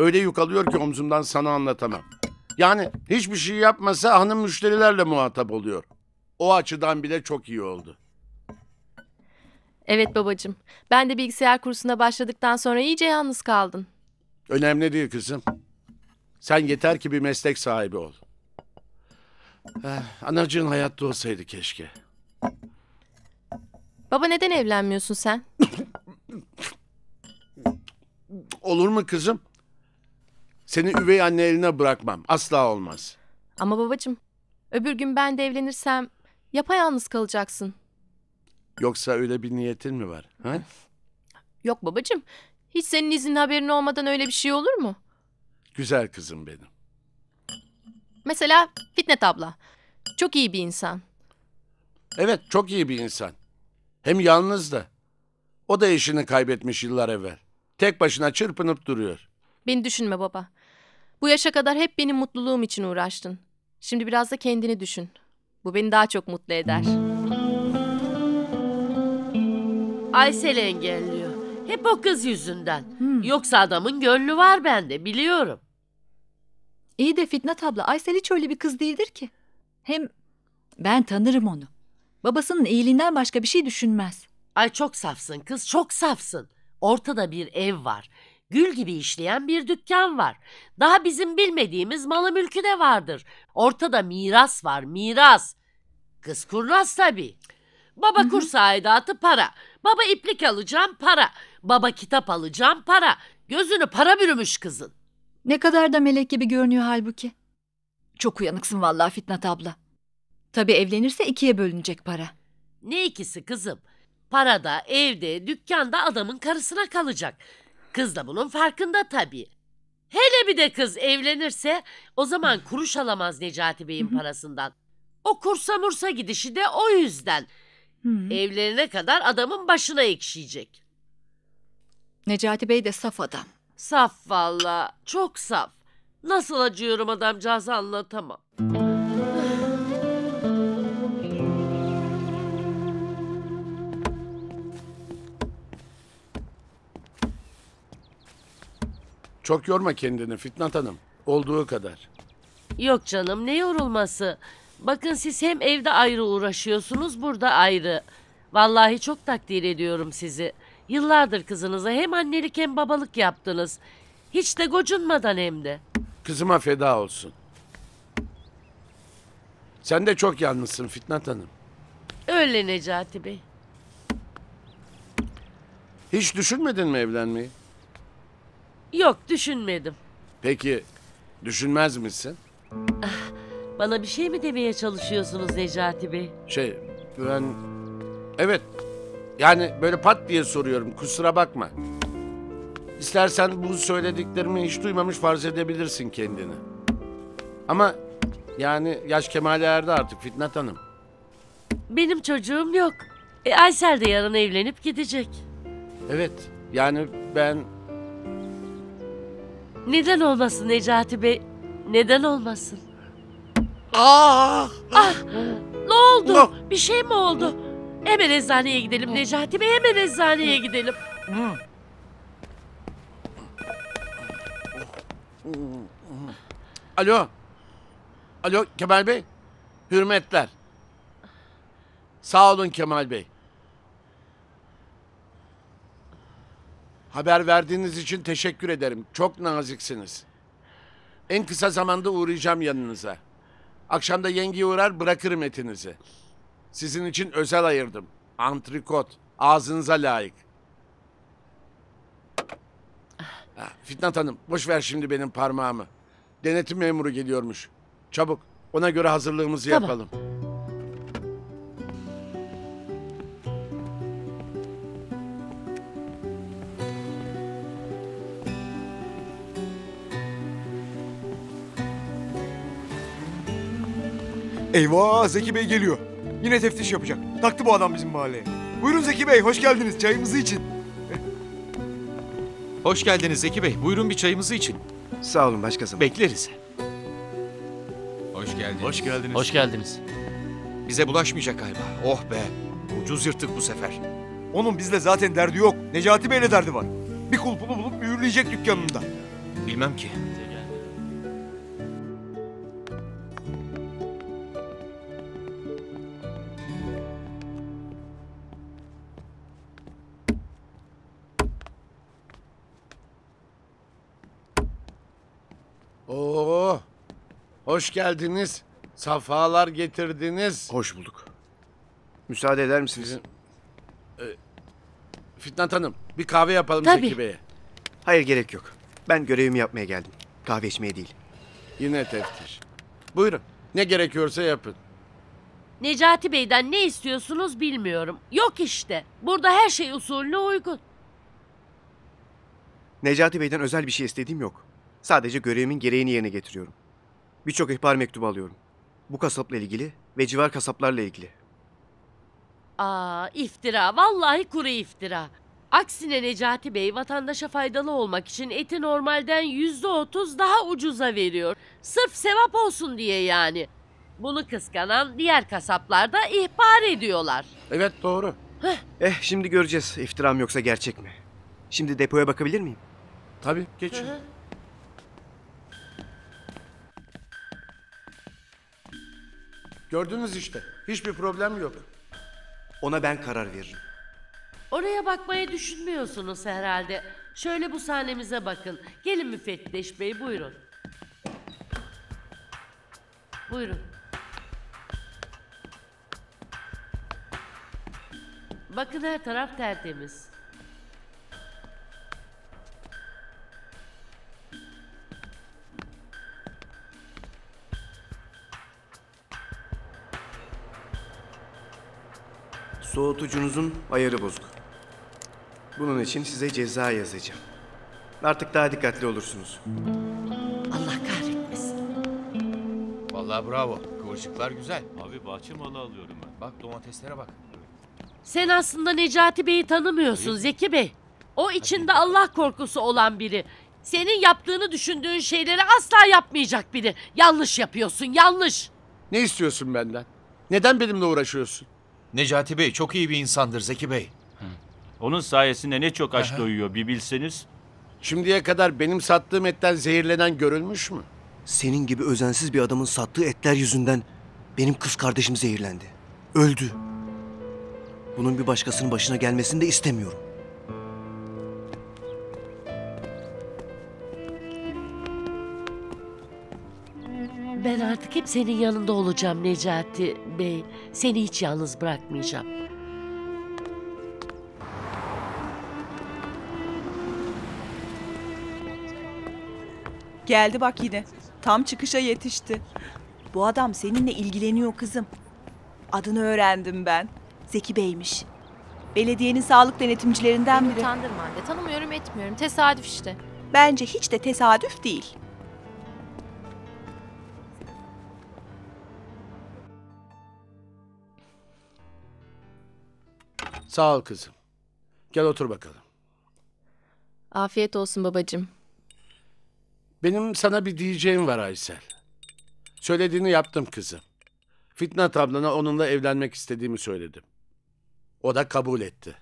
Öyle yük alıyor ki omzumdan sana anlatamam. Yani hiçbir şey yapmasa hanım müşterilerle muhatap oluyor. O açıdan bile çok iyi oldu. Evet babacığım. Ben de bilgisayar kursuna başladıktan sonra iyice yalnız kaldın. Önemli değil kızım. Sen yeter ki bir meslek sahibi ol. Eh, anacığın hayatta olsaydı keşke. Baba neden evlenmiyorsun sen? Olur mu kızım? Seni üvey anne eline bırakmam. Asla olmaz. Ama babacığım öbür gün ben de evlenirsem yapayalnız kalacaksın. Yoksa öyle bir niyetin mi var? Ha? Yok babacığım. Hiç senin izin haberin olmadan öyle bir şey olur mu? Güzel kızım benim. Mesela Fitnet abla. Çok iyi bir insan. Evet çok iyi bir insan. Hem yalnız da. O da eşini kaybetmiş yıllar evvel. Tek başına çırpınıp duruyor. Beni düşünme baba. Bu yaşa kadar hep benim mutluluğum için uğraştın. Şimdi biraz da kendini düşün. Bu beni daha çok mutlu eder. Aysel engelliyor. Hep o kız yüzünden. Yoksa adamın gönlü var bende biliyorum. İyi de Fitnat abla Aysel hiç öyle bir kız değildir ki. Hem ben tanırım onu. Babasının iyiliğinden başka bir şey düşünmez. Ay çok safsın kız çok safsın. Ortada bir ev var. Gül gibi işleyen bir dükkan var. Daha bizim bilmediğimiz malı mülkü de vardır. Ortada miras var miras. Kız kurnaz tabii. Baba kurs aidatı para. Baba iplik alacağım para. Baba kitap alacağım para. Gözünü para bürümüş kızın. Ne kadar da melek gibi görünüyor halbuki. Çok uyanıksın vallahi Fitnat abla. Tabii evlenirse ikiye bölünecek para. Ne ikisi kızım? Parada, evde, dükkanda adamın karısına kalacak. Kız da bunun farkında tabii. Hele bir de kız evlenirse o zaman kuruş alamaz Necati Bey'in parasından. O kursa mursa gidişi de o yüzden. Evlenene kadar adamın başına ekşiyecek. Necati Bey de saf adam. Saf valla, çok saf. Nasıl acıyorum adamcağızı anlatamam. Çok yorma kendini Fitnat Hanım. Olduğu kadar. Yok canım ne yorulması. Bakın siz hem evde ayrı uğraşıyorsunuz burada ayrı. Vallahi çok takdir ediyorum sizi. Yıllardır kızınıza hem annelik hem babalık yaptınız. Hiç de gocunmadan hem de. Kızıma feda olsun. Sen de çok yalnızsın Fitnat Hanım. Öyle Necati Bey. Hiç düşünmedin mi evlenmeyi? Yok düşünmedim. Peki düşünmez misin? Bana bir şey mi demeye çalışıyorsunuz Necati Bey? Şey ben... Evet. Yani böyle pat diye soruyorum kusura bakma. İstersen bu söylediklerimi hiç duymamış farz edebilirsin kendini. Ama yani yaş kemale erdi artık Fitnat Hanım. Benim çocuğum yok. E Aysel de yarın evlenip gidecek. Evet yani ben Neden olmasın Necati Bey? Neden olmasın? Ah! Ne oldu? Bir şey mi oldu? Hemen eczaneye gidelim Necati Bey. Hemen eczaneye gidelim. Alo. Alo Kemal Bey. Hürmetler. Sağ olun Kemal Bey. Haber verdiğiniz için teşekkür ederim. Çok naziksiniz. En kısa zamanda uğrayacağım yanınıza. Akşam da yengeye uğrar bırakırım etinizi. Sizin için özel ayırdım. Antrikot. Ağzınıza layık. Ha, Fitnat Hanım boş ver şimdi benim parmağımı. Denetim memuru geliyormuş. Çabuk ona göre hazırlığımızı Tamam. yapalım. Eyvah Zeki Bey geliyor. Yine teftiş yapacak. Taktı bu adam bizim mahalleye. Buyurun Zeki Bey hoş geldiniz çayımızı için. Hoş geldiniz Zeki Bey. Buyurun bir çayımızı için. Sağ olun başkasım. Bekleriz. Hoş geldiniz. Hoş geldiniz. Hoş geldiniz. Bize bulaşmayacak galiba. Oh be. Ucuz yırttık bu sefer. Onun bizle zaten derdi yok. Necati Bey'le derdi var. Bir kulpunu bulup mühürleyecek dükkanında. Bilmem ki. Hoş geldiniz. Safalar getirdiniz. Hoş bulduk. Müsaade eder misiniz? Sizin- Fitnat Hanım, bir kahve yapalım Tabii. Zeki Bey'e. Hayır gerek yok. Ben görevimi yapmaya geldim. Kahve içmeye değil. Yine teftiş. Buyurun, ne gerekiyorsa yapın. Necati Bey'den ne istiyorsunuz bilmiyorum. Yok işte. Burada her şey usulüne uygun. Necati Bey'den özel bir şey istediğim yok. Sadece görevimin gereğini yerine getiriyorum. Birçok ihbar mektubu alıyorum. Bu kasapla ilgili ve civar kasaplarla ilgili. Aa iftira. Vallahi kuru iftira. Aksine Necati Bey vatandaşa faydalı olmak için eti normalden yüzde otuz daha ucuza veriyor. Sırf sevap olsun diye yani. Bunu kıskanan diğer kasaplar da ihbar ediyorlar. Evet doğru. Eh şimdi göreceğiz iftiram yoksa gerçek mi? Şimdi depoya bakabilir miyim? Tabii, geçin. Gördünüz işte, hiçbir problem yok. Ona ben karar veririm. Oraya bakmayı düşünmüyorsunuz herhalde. Şöyle bu sahnemize bakın. Gelin müfettiş bey buyurun. Buyurun. Bakın her taraf tertemiz. Soğutucunuzun ayarı bozuk. Bunun için size ceza yazacağım. Artık daha dikkatli olursunuz. Allah kahretmesin. Vallahi bravo. Kıvırcıklar güzel. Abi bahçe malı alıyorum ben. Bak domateslere bak. Sen aslında Necati Bey'i tanımıyorsun Zeki Bey. O içinde Allah korkusu olan biri. Senin yaptığını düşündüğün şeyleri asla yapmayacak biri. Yanlış yapıyorsun, yanlış. Ne istiyorsun benden? Neden benimle uğraşıyorsun? Necati Bey çok iyi bir insandır Zeki Bey. Onun sayesinde ne çok aç doyuyor bir bilseniz. Şimdiye kadar benim sattığım etten zehirlenen görülmüş mü? Senin gibi özensiz bir adamın sattığı etler yüzünden benim kız kardeşim zehirlendi. Öldü. Bunun bir başkasının başına gelmesini de istemiyorum. Ben artık hep senin yanında olacağım Necati Bey. Seni hiç yalnız bırakmayacağım. Geldi bak yine. Tam çıkışa yetişti. Bu adam seninle ilgileniyor kızım. Adını öğrendim ben. Zeki Bey'miş. Belediyenin sağlık denetimcilerinden Beni biri. utandırma anne. Tanımıyorum etmiyorum. Tesadüf işte. Bence hiç de tesadüf değil. Sağ ol kızım. Gel otur bakalım. Afiyet olsun babacığım. Benim sana bir diyeceğim var Aysel. Söylediğini yaptım kızım. Fitnat ablana onunla evlenmek istediğimi söyledim. O da kabul etti.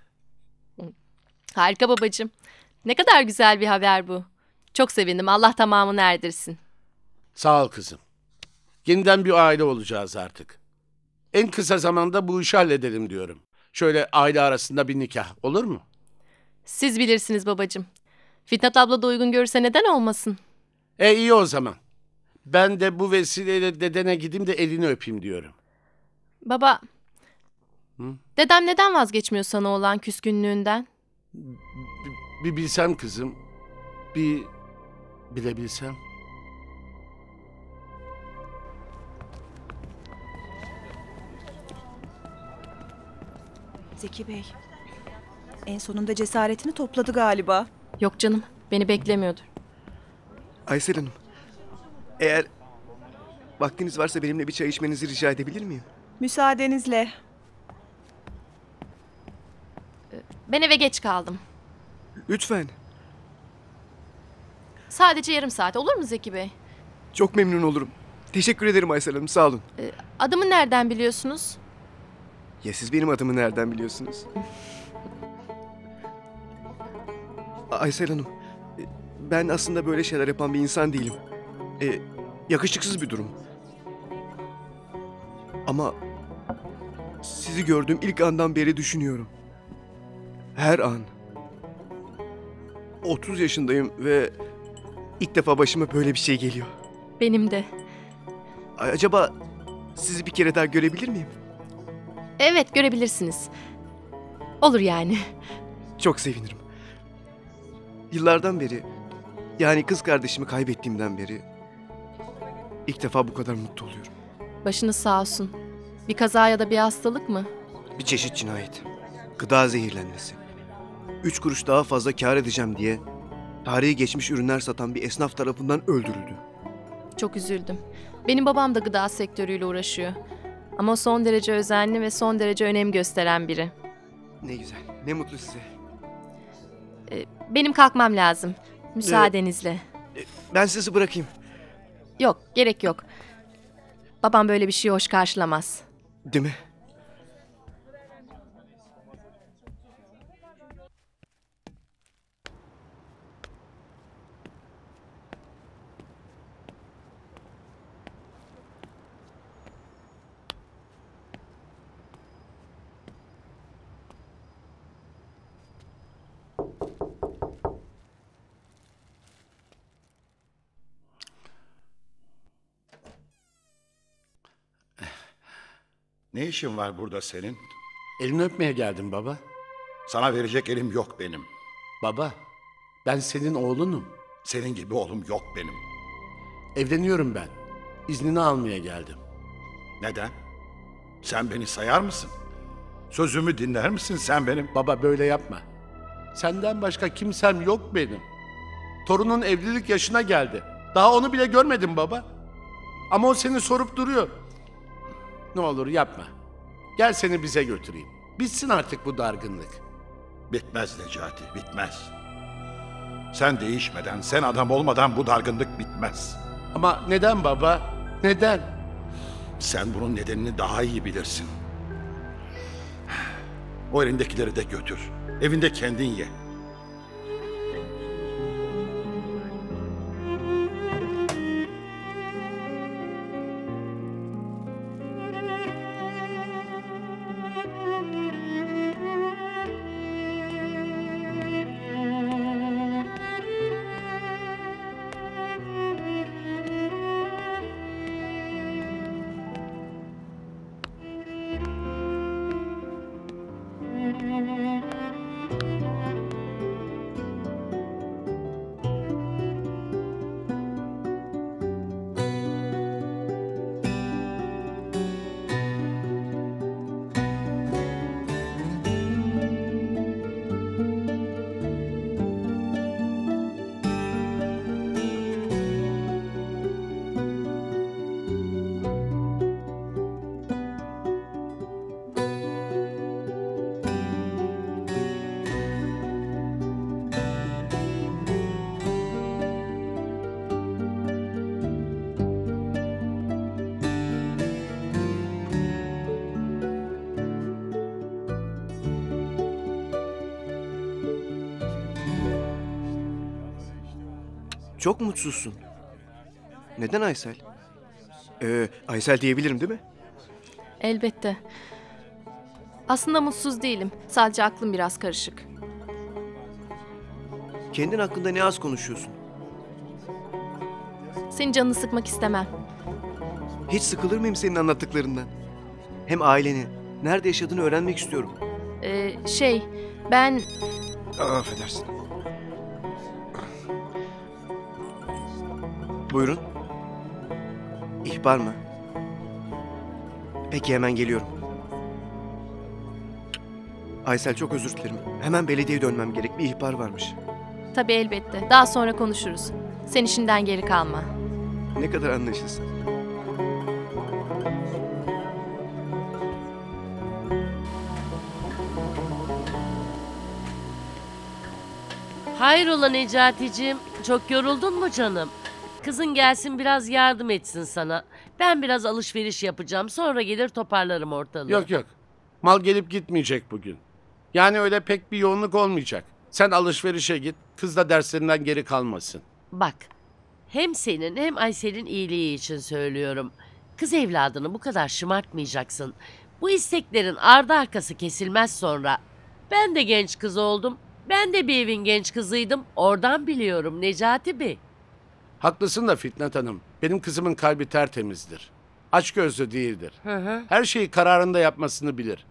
Harika babacığım. Ne kadar güzel bir haber bu. Çok sevindim. Allah tamamını erdirsin. Sağ ol kızım. Yeniden bir aile olacağız artık. En kısa zamanda bu işi halledelim diyorum. Şöyle aile arasında bir nikah olur mu? Siz bilirsiniz babacığım. Fitnat abla da uygun görürse neden olmasın? E iyi o zaman. Ben de bu vesileyle dedene gideyim de elini öpeyim diyorum. Baba. Hı? Dedem neden vazgeçmiyor sana olan küskünlüğünden? Bir bilsem kızım. Bir bilebilsem. Zeki Bey. En sonunda cesaretini topladı galiba. Yok canım. Beni beklemiyordur. Aysel Hanım, eğer vaktiniz varsa benimle bir çay içmenizi rica edebilir miyim? Müsaadenizle. Ben eve geç kaldım. Lütfen. Sadece yarım saat olur mu Zeki Bey? Çok memnun olurum. Teşekkür ederim Aysel Hanım, sağ olun. Adımı nereden biliyorsunuz? Ya siz benim adımı nereden biliyorsunuz? Aysel Hanım, e, ben aslında böyle şeyler yapan bir insan değilim. E, yakışıksız bir durum. Ama sizi gördüğüm ilk andan beri düşünüyorum. Her an. 30 yaşındayım ve ilk defa başıma böyle bir şey geliyor. Benim de. Acaba sizi bir kere daha görebilir miyim? Evet görebilirsiniz. Olur yani. Çok sevinirim. Yıllardan beri, yani kız kardeşimi kaybettiğimden beri ilk defa bu kadar mutlu oluyorum. Başınız sağ olsun. Bir kaza ya da bir hastalık mı? Bir çeşit cinayet. Gıda zehirlenmesi. Üç kuruş daha fazla kâr edeceğim diye tarihi geçmiş ürünler satan bir esnaf tarafından öldürüldü. Çok üzüldüm. Benim babam da gıda sektörüyle uğraşıyor. Ama son derece özenli ve son derece önem gösteren biri. Ne güzel, ne mutlu size. Benim kalkmam lazım. Müsaadenizle. Ben sizi bırakayım. Yok, gerek yok. Babam böyle bir şeyi hoş karşılamaz. Değil mi? Ne işin var burada senin? Elini öpmeye geldim baba. Sana verecek elim yok benim. Baba, ben senin oğlunum. Senin gibi oğlum yok benim. Evleniyorum ben. İznini almaya geldim. Neden? Sen beni sayar mısın? Sözümü dinler misin sen benim? Baba böyle yapma. Senden başka kimsem yok benim. Torunun evlilik yaşına geldi. Daha onu bile görmedim baba. Ama o seni sorup duruyor. Ne olur yapma. Gel seni bize götüreyim. Bitsin artık bu dargınlık. Bitmez Necati, bitmez. Sen değişmeden, sen adam olmadan bu dargınlık bitmez. Ama neden baba? Neden? Sen bunun nedenini daha iyi bilirsin. O elindekileri de götür. Evinde kendin ye. Çok mutsuzsun. Neden Aysel? Ee, Aysel diyebilirim değil mi? Elbette. Aslında mutsuz değilim. Sadece aklım biraz karışık. Kendin hakkında ne az konuşuyorsun. Senin canını sıkmak istemem. Hiç sıkılır mıyım senin anlattıklarından? Hem aileni, nerede yaşadığını öğrenmek istiyorum. Ee, şey, ben Aa, affedersin. Buyurun. İhbar mı? Peki hemen geliyorum. Aysel çok özür dilerim. Hemen belediyeye dönmem gerek. Bir ihbar varmış. tabii elbette. Daha sonra konuşuruz. Sen işinden geri kalma. Ne kadar anlaşılsın. Hayrola Necati'cim? Çok yoruldun mu canım? Kızın gelsin biraz yardım etsin sana. Ben biraz alışveriş yapacağım. Sonra gelir toparlarım ortalığı. Yok yok. Mal gelip gitmeyecek bugün. Yani öyle pek bir yoğunluk olmayacak. Sen alışverişe git. Kız da derslerinden geri kalmasın. Bak, hem senin hem Aysel'in iyiliği için söylüyorum. Kız evladını bu kadar şımartmayacaksın. Bu isteklerin ardı arkası kesilmez sonra. Ben de genç kız oldum. Ben de bir evin genç kızıydım. Oradan biliyorum Necati Bey. Haklısın da Fitnat Hanım. Benim kızımın kalbi tertemizdir. Aç gözlü değildir. Hı hı. Her şeyi kararında yapmasını bilir.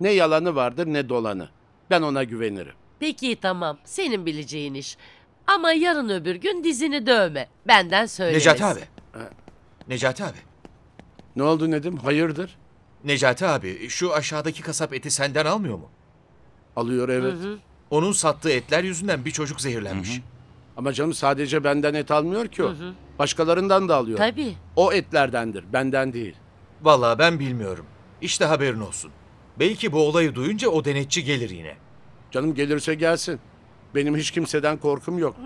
Ne yalanı vardır ne dolanı. Ben ona güvenirim. Peki tamam, senin bileceğin iş. Ama yarın öbür gün dizini dövme. Benden söylemesi. Necati abi. Necati abi. Ne oldu Nedim? Hayırdır? Necati abi şu aşağıdaki kasap eti senden almıyor mu? Alıyor evet. Hı hı. Onun sattığı etler yüzünden bir çocuk zehirlenmiş. Ama canım sadece benden et almıyor ki o. Başkalarından da alıyor. Tabii. O etlerdendir, benden değil. Vallahi ben bilmiyorum. İşte haberin olsun. Belki bu olayı duyunca o denetçi gelir yine. Canım gelirse gelsin. Benim hiç kimseden korkum yok.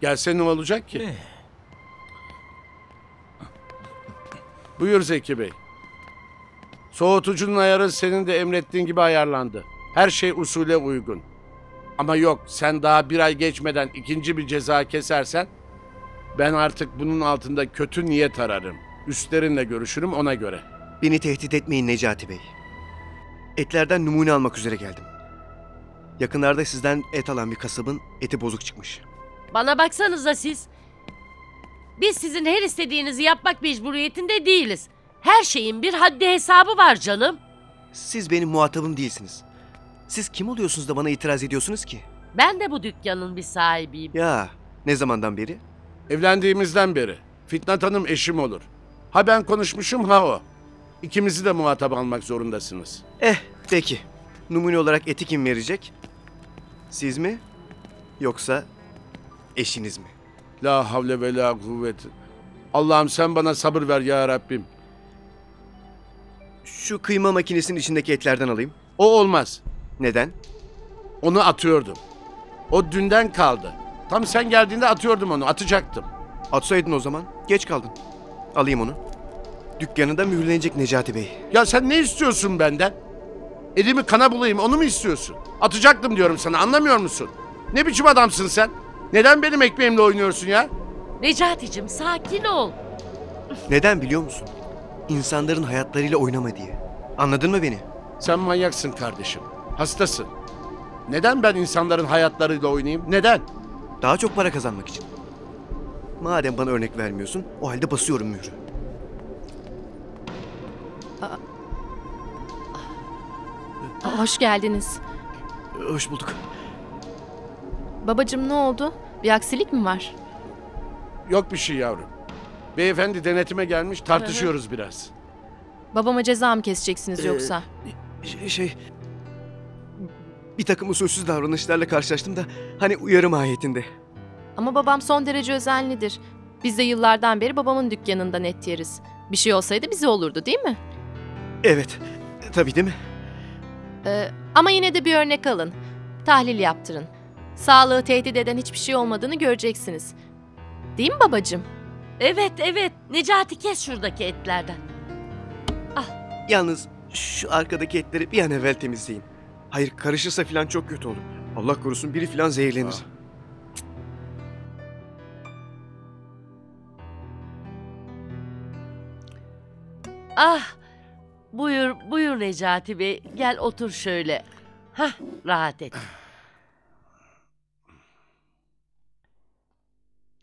Gelse ne olacak ki? Eh. Buyur Zeki Bey. Soğutucunun ayarı senin de emrettiğin gibi ayarlandı. Her şey usule uygun. Ama yok sen daha bir ay geçmeden ikinci bir ceza kesersen ben artık bunun altında kötü niyet ararım. Üstlerinle görüşürüm ona göre. Beni tehdit etmeyin Necati Bey. Etlerden numune almak üzere geldim. Yakınlarda sizden et alan bir kasabın eti bozuk çıkmış. Bana baksanıza siz. Biz sizin her istediğinizi yapmak mecburiyetinde değiliz. Her şeyin bir haddi hesabı var canım. Siz benim muhatabım değilsiniz. Siz kim oluyorsunuz da bana itiraz ediyorsunuz ki? Ben de bu dükkanın bir sahibiyim. Ya ne zamandan beri? Evlendiğimizden beri Fitnat Hanım eşim olur. Ha ben konuşmuşum ha o. İkimizi de muhatap almak zorundasınız. Eh peki. Numune olarak eti kim verecek? Siz mi? Yoksa eşiniz mi? La havle ve la kuvvet. Allah'ım sen bana sabır ver ya Rabbim. Şu kıyma makinesinin içindeki etlerden alayım. O olmaz. Neden? Onu atıyordum. O dünden kaldı. Tam sen geldiğinde atıyordum onu. Atacaktım. Atsaydın o zaman. Geç kaldın. Alayım onu. Dükkanında mühürlenecek Necati Bey. Ya sen ne istiyorsun benden? Elimi kana bulayım onu mu istiyorsun? Atacaktım diyorum sana anlamıyor musun? Ne biçim adamsın sen? Neden benim ekmeğimle oynuyorsun ya? Necati'cim sakin ol. Neden biliyor musun? İnsanların hayatlarıyla oynama diye. Anladın mı beni? Sen manyaksın kardeşim. Hastasın. Neden ben insanların hayatlarıyla oynayayım? Neden? Daha çok para kazanmak için. Madem bana örnek vermiyorsun, o halde basıyorum mührü. Hoş geldiniz. Hoş bulduk. Babacığım ne oldu? Bir aksilik mi var? Yok bir şey yavrum. Beyefendi denetime gelmiş tartışıyoruz biraz. Babama ceza mı keseceksiniz Ee, yoksa? Şey, şey... Bir takım usulsüz davranışlarla karşılaştım da hani uyarı mahiyetinde. Ama babam son derece özenlidir. Biz de yıllardan beri babamın dükkanından et yeriz. Bir şey olsaydı bize olurdu değil mi? Evet, tabii değil mi? Ee, ama yine de bir örnek alın. Tahlil yaptırın. Sağlığı tehdit eden hiçbir şey olmadığını göreceksiniz. Değil mi babacığım? Evet evet Necati kes şuradaki etlerden. Yalnız şu arkadaki etleri bir an evvel temizleyin. Hayır karışırsa falan çok kötü olur. Allah korusun biri falan zehirlenir. Ah buyur buyur Necati Bey gel otur şöyle. Hah rahat et.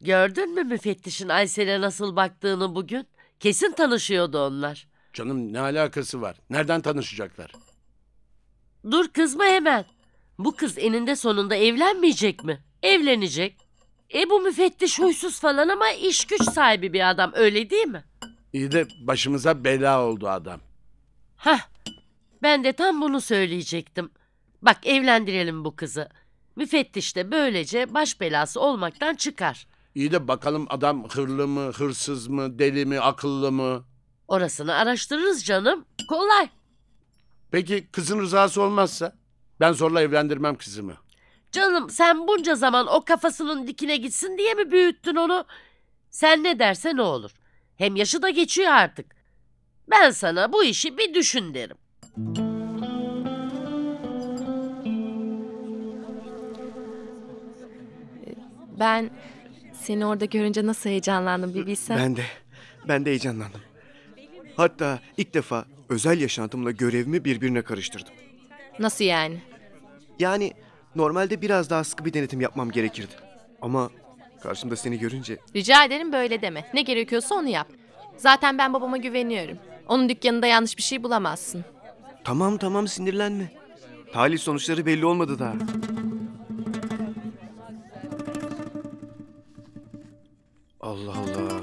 Gördün mü müfettişin Aysel'e nasıl baktığını bugün? Kesin tanışıyordu onlar. Canım ne alakası var? Nereden tanışacaklar? Dur kızma hemen. Bu kız eninde sonunda evlenmeyecek mi? Evlenecek. E bu müfettiş huysuz falan ama iş güç sahibi bir adam öyle değil mi? İyi de başımıza bela oldu adam. Hah ben de tam bunu söyleyecektim. Bak evlendirelim bu kızı. Müfettiş de böylece baş belası olmaktan çıkar. İyi de bakalım adam hırlı mı, hırsız mı, deli mi, akıllı mı? Orasını araştırırız canım. Kolay. Peki kızın rızası olmazsa? Ben zorla evlendirmem kızımı. Canım sen bunca zaman o kafasının dikine gitsin diye mi büyüttün onu? Sen ne dersen o olur. Hem yaşı da geçiyor artık. Ben sana bu işi bir düşün derim. Ben seni orada görünce nasıl heyecanlandım bir bilsen. Ben de. Ben de heyecanlandım. Hatta ilk defa özel yaşantımla görevimi birbirine karıştırdım. Nasıl yani? Yani normalde biraz daha sıkı bir denetim yapmam gerekirdi. Ama karşımda seni görünce Rica ederim böyle deme. Ne gerekiyorsa onu yap. Zaten ben babama güveniyorum. Onun dükkanında yanlış bir şey bulamazsın. tamam tamam sinirlenme. Tahlil sonuçları belli olmadı daha. Allah Allah.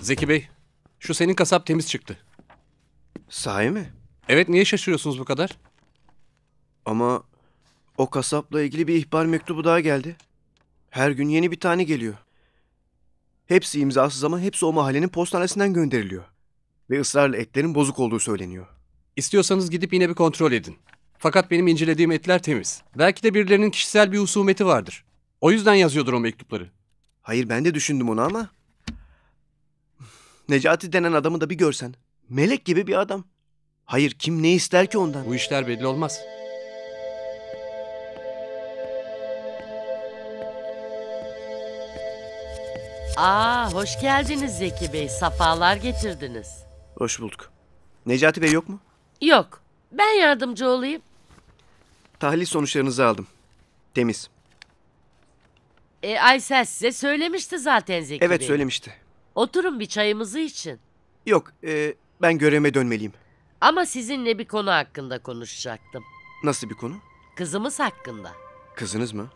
Zeki Bey, şu senin kasap temiz çıktı. Sahi mi? Evet, niye şaşırıyorsunuz bu kadar? Ama o kasapla ilgili bir ihbar mektubu daha geldi. Her gün yeni bir tane geliyor. Hepsi imzasız ama hepsi o mahallenin postanesinden gönderiliyor. Ve ısrarla etlerin bozuk olduğu söyleniyor. İstiyorsanız gidip yine bir kontrol edin. Fakat benim incelediğim etler temiz. Belki de birilerinin kişisel bir husumeti vardır. O yüzden yazıyordur o mektupları. Hayır ben de düşündüm onu ama... Necati denen adamı da bir görsen. Melek gibi bir adam. Hayır kim ne ister ki ondan? Bu işler belli olmaz. Aa hoş geldiniz Zeki Bey. Safalar getirdiniz. Hoş bulduk. Necati Bey yok mu? Yok. Ben yardımcı olayım. Tahlil sonuçlarınızı aldım. Temiz. E, Aysel size söylemişti zaten Zeki Evet Bey. söylemişti. Oturun bir çayımızı için. Yok e, ben görevime dönmeliyim. Ama sizinle bir konu hakkında konuşacaktım. Nasıl bir konu? Kızımız hakkında. Kızınız mı?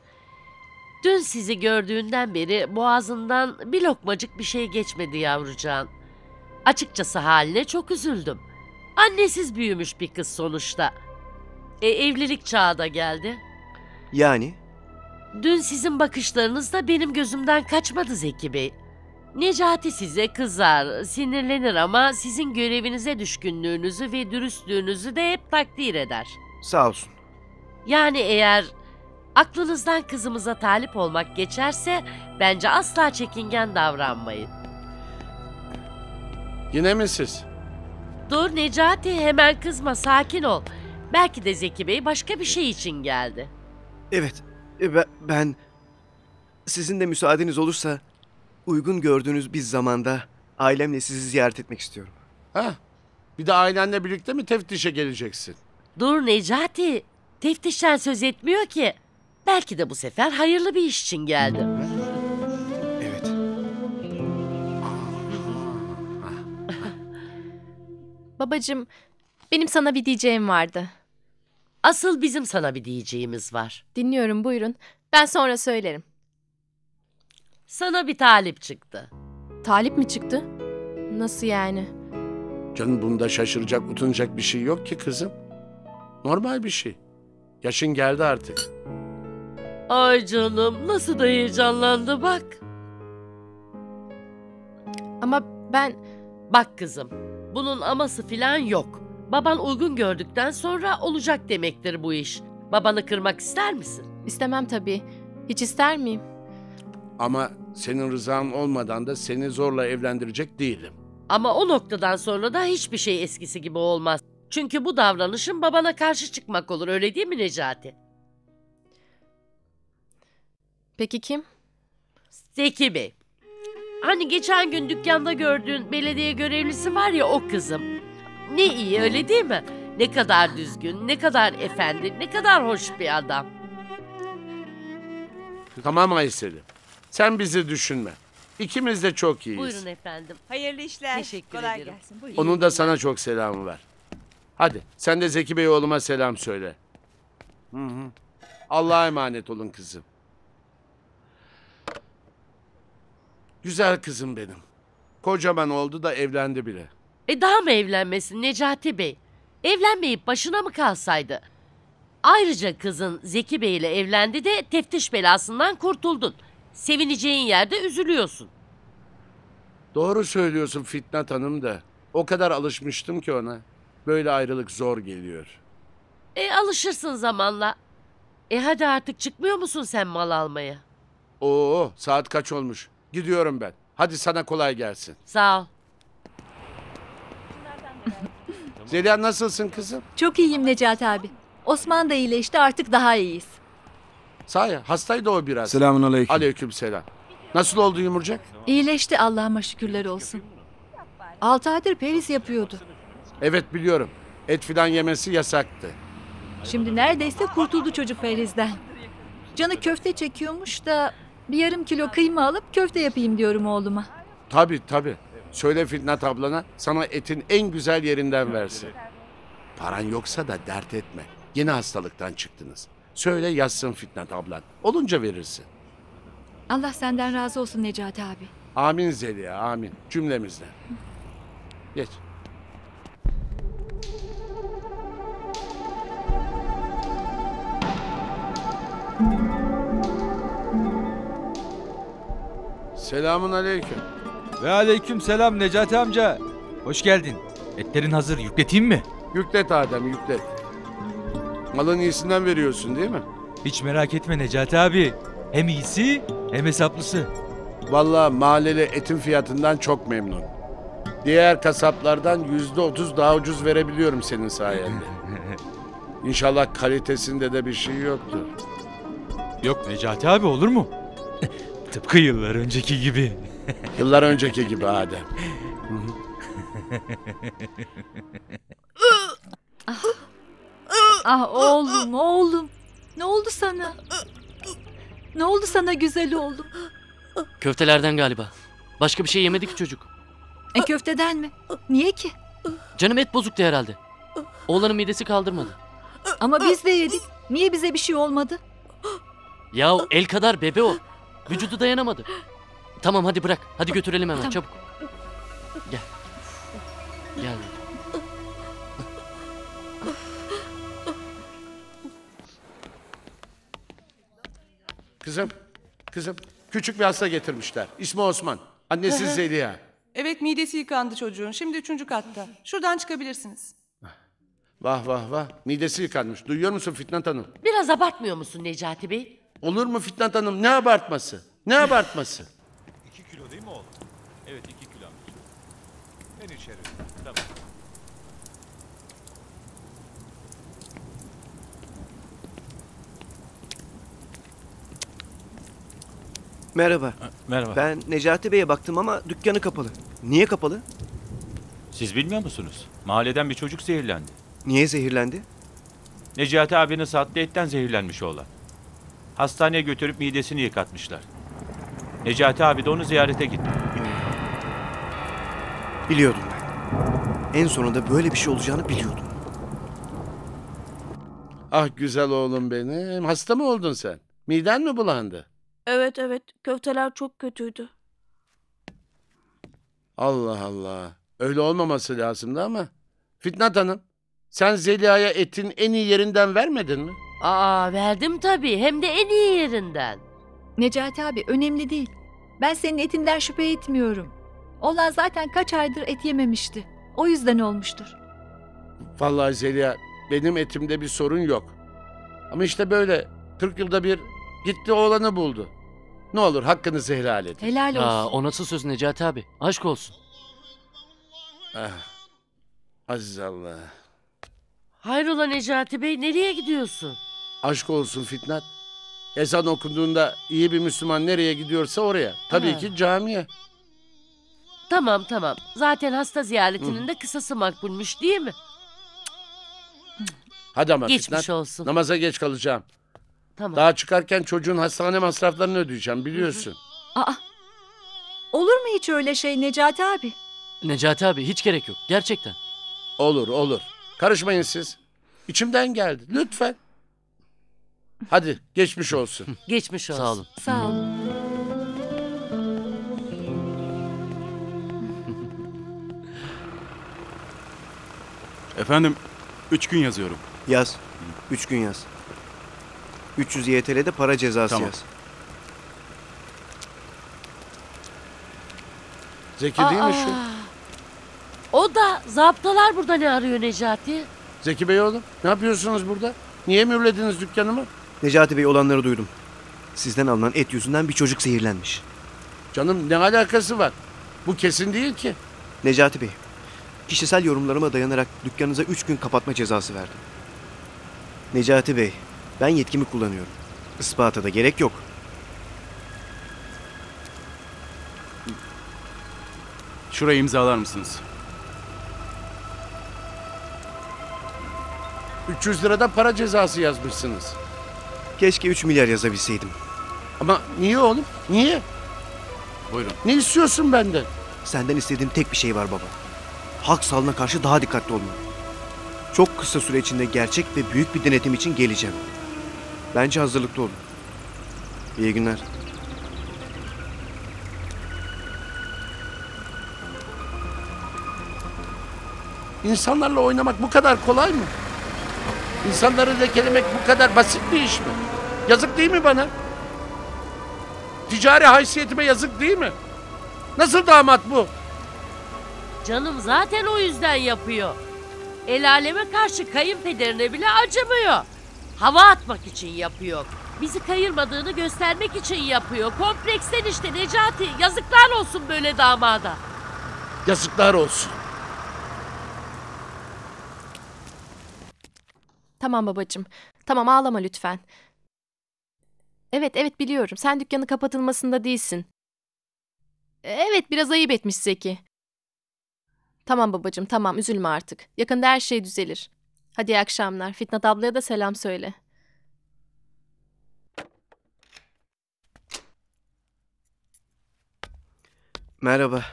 Dün sizi gördüğünden beri boğazından bir lokmacık bir şey geçmedi yavrucağın. Açıkçası haline çok üzüldüm. Annesiz büyümüş bir kız sonuçta. E, evlilik çağı da geldi. Yani? Dün sizin bakışlarınız da benim gözümden kaçmadı Zeki Bey. Necati size kızar, sinirlenir ama sizin görevinize düşkünlüğünüzü ve dürüstlüğünüzü de hep takdir eder. Sağ olsun. Yani eğer aklınızdan kızımıza talip olmak geçerse bence asla çekingen davranmayın. Yine mi siz? Dur Necati hemen kızma sakin ol. Belki de Zeki Bey başka bir şey için geldi. Evet. e, be- ben sizin de müsaadeniz olursa uygun gördüğünüz bir zamanda ailemle sizi ziyaret etmek istiyorum. Ha? Bir de ailenle birlikte mi teftişe geleceksin? Dur Necati teftişten söz etmiyor ki. Belki de bu sefer hayırlı bir iş için geldi. Evet. Babacığım, benim sana bir diyeceğim vardı. Asıl bizim sana bir diyeceğimiz var. Dinliyorum buyurun. Ben sonra söylerim. Sana bir talip çıktı. Talip mi çıktı? Nasıl yani? Canım bunda şaşıracak, utanacak bir şey yok ki kızım. Normal bir şey. Yaşın geldi artık. Ay canım nasıl da heyecanlandı bak. Ama ben Bak kızım bunun aması filan yok. Baban uygun gördükten sonra olacak demektir bu iş. Babanı kırmak ister misin? istemem tabii. Hiç ister miyim? Ama senin rızan olmadan da seni zorla evlendirecek değilim. Ama o noktadan sonra da hiçbir şey eskisi gibi olmaz. Çünkü bu davranışın babana karşı çıkmak olur öyle değil mi Necati? Peki kim? Zeki Bey. Hani geçen gün dükkanda gördüğün belediye görevlisi var ya o kızım. Ne iyi öyle değil mi? Ne kadar düzgün, ne kadar efendi, ne kadar hoş bir adam. Tamam Aysel'im. Sen bizi düşünme. İkimiz de çok iyiyiz. Buyurun efendim. Hayırlı işler. Teşekkür Kolay ederim. gelsin. Buyurun. Onun da sana çok selamı var. Hadi sen de Zeki Bey oğluma selam söyle. Hı hı. Allah'a emanet olun kızım. Güzel kızım benim. Kocaman oldu da evlendi bile. E daha mı evlenmesin Necati Bey? Evlenmeyip başına mı kalsaydı? Ayrıca kızın Zeki Bey ile evlendi de teftiş belasından kurtuldun. Sevineceğin yerde üzülüyorsun. Doğru söylüyorsun Fitnat Hanım da. O kadar alışmıştım ki ona. Böyle ayrılık zor geliyor. E alışırsın zamanla. E hadi artık çıkmıyor musun sen mal almaya? Oo saat kaç olmuş? Gidiyorum ben. Hadi sana kolay gelsin. Sağ ol. Zeliha nasılsın kızım? Çok iyiyim Necati abi. Osman da iyileşti artık daha iyiyiz. Sahi hastaydı o biraz. Selamun aleyküm. Aleyküm selam. Nasıl oldu yumurcak? İyileşti Allah'ıma şükürler olsun. Altı aydır peris yapıyordu. Evet biliyorum. Et filan yemesi yasaktı. Şimdi neredeyse kurtuldu çocuk perizden. Canı köfte çekiyormuş da bir yarım kilo kıyma alıp köfte yapayım diyorum oğluma. Tabii tabii. Söyle Fitnat ablana sana etin en güzel yerinden versin. Paran yoksa da dert etme. Yeni hastalıktan çıktınız. Söyle yazsın Fitnat ablan. Olunca verirsin. Allah senden razı olsun Necati abi. Amin Zeliha amin. Cümlemizden. Geç. Selamun aleyküm. Ve aleyküm selam Necati amca. Hoş geldin. Etlerin hazır yükleteyim mi? Yüklet Adem yüklet. Malın iyisinden veriyorsun değil mi? Hiç merak etme Necati abi. Hem iyisi hem hesaplısı. Vallahi mahalleli etin fiyatından çok memnun. Diğer kasaplardan yüzde otuz daha ucuz verebiliyorum senin sayende. İnşallah kalitesinde de bir şey yoktur. Yok Necati abi olur mu? Tıpkı yıllar önceki gibi. Yıllar önceki gibi Adem. Ah oğlum oğlum. Ne oldu sana? Ne oldu sana güzel oğlum? Köftelerden galiba. Başka bir şey yemedi ki çocuk. E köfteden mi? Niye ki? Canım et bozuktu herhalde. Oğlanın midesi kaldırmadı. Ama biz de yedik. Niye bize bir şey olmadı? Ya el kadar bebe o. Vücudu dayanamadı. Tamam hadi bırak. Hadi götürelim hemen Tamam. çabuk. Kızım, kızım. Küçük bir hasta getirmişler. İsmi Osman. Annesi Zeliha. Evet midesi yıkandı çocuğun. Şimdi üçüncü katta. Şuradan çıkabilirsiniz. Vah vah vah. Midesi yıkanmış. Duyuyor musun Fitnat Hanım? Biraz abartmıyor musun Necati Bey? Olur mu Fitnat Hanım? Ne abartması? Ne abartması? 2 kilo değil mi oğlum? Evet iki kilo. Ben içerim. Tamam. Merhaba. Merhaba. Ben Necati Bey'e baktım ama dükkanı kapalı. Niye kapalı? Siz bilmiyor musunuz? Mahalleden bir çocuk zehirlendi. Niye zehirlendi? Necati abinin sattığı etten zehirlenmiş oğlan. Hastaneye götürüp midesini yıkatmışlar. Necati abi de onu ziyarete gitti. Biliyordum ben. En sonunda böyle bir şey olacağını biliyordum. Ah güzel oğlum benim. Hasta mı oldun sen? Miden mi bulandı? Evet evet köfteler çok kötüydü. Allah Allah. Öyle olmaması lazımdı ama. Fitnat Hanım, sen Zeliha'ya etin en iyi yerinden vermedin mi? Aa verdim tabii. Hem de en iyi yerinden. Necati abi önemli değil. Ben senin etinden şüphe etmiyorum. Olan zaten kaç aydır et yememişti. O yüzden olmuştur. Vallahi Zeliha, benim etimde bir sorun yok. Ama işte böyle 40 yılda bir gitti oğlanı buldu. Ne olur hakkınızı helal edin. Helal olsun. Aa, o nasıl söz Necati abi? Aşk olsun. Ah, aziz Allah. Hayrola Necati Bey nereye gidiyorsun? Aşk olsun Fitnat. Ezan okunduğunda iyi bir Müslüman nereye gidiyorsa oraya. Tabii Ha. ki camiye. Tamam tamam. Zaten hasta ziyaretinin de kısası makbulmuş değil mi? Hadi ama Geçmiş Fitnat. olsun. Namaza geç kalacağım. Tamam. Daha çıkarken çocuğun hastane masraflarını ödeyeceğim biliyorsun. Aa, olur mu hiç öyle şey Necati abi? Necati abi hiç gerek yok. Gerçekten. Olur olur. Karışmayın siz. İçimden geldi. Lütfen. Hadi geçmiş olsun. Geçmiş olsun. Sağ olun. Sağ ol. Efendim, üç gün yazıyorum. Yaz. Üç gün yaz. 300 YTL'de para cezası Tamam. yaz. Zeki değil mi şu? Aa, O da zaptalar burada ne arıyor Necati? Zeki Bey oğlum ne yapıyorsunuz burada? Niye mühürlediniz dükkanımı? Necati Bey olanları duydum. Sizden alınan et yüzünden bir çocuk zehirlenmiş. Canım ne alakası var? Bu kesin değil ki. Necati Bey, kişisel yorumlarıma dayanarak dükkanınıza 3 gün kapatma cezası verdim. Necati Bey, ben yetkimi kullanıyorum. Ispata da gerek yok. Şurayı imzalar mısınız? 300 lirada para cezası yazmışsınız. Keşke 3 milyar yazabilseydim. Ama niye oğlum? Niye? Buyurun. Ne istiyorsun benden? Senden istediğim tek bir şey var baba. Hak salına karşı daha dikkatli olman. Çok kısa süre içinde gerçek ve büyük bir denetim için geleceğim. Bence hazırlıklı olun. İyi günler. İnsanlarla oynamak bu kadar kolay mı? İnsanları lekelemek bu kadar basit bir iş mi? Yazık değil mi bana? Ticari haysiyetime yazık değil mi? Nasıl damat bu? Canım zaten o yüzden yapıyor. El aleme karşı kayınpederine bile acımıyor. Hava atmak için yapıyor. Bizi kayırmadığını göstermek için yapıyor. Kompleksten işte Necati. Yazıklar olsun böyle damada. Yazıklar olsun. Tamam babacığım. Tamam ağlama lütfen. Evet evet biliyorum. Sen dükkanı kapatılmasında değilsin. Evet biraz ayıp etmiş Zeki. Tamam babacığım tamam üzülme artık. Yakında her şey düzelir. Hadi iyi akşamlar. Fitnat ablaya da selam söyle. Merhaba.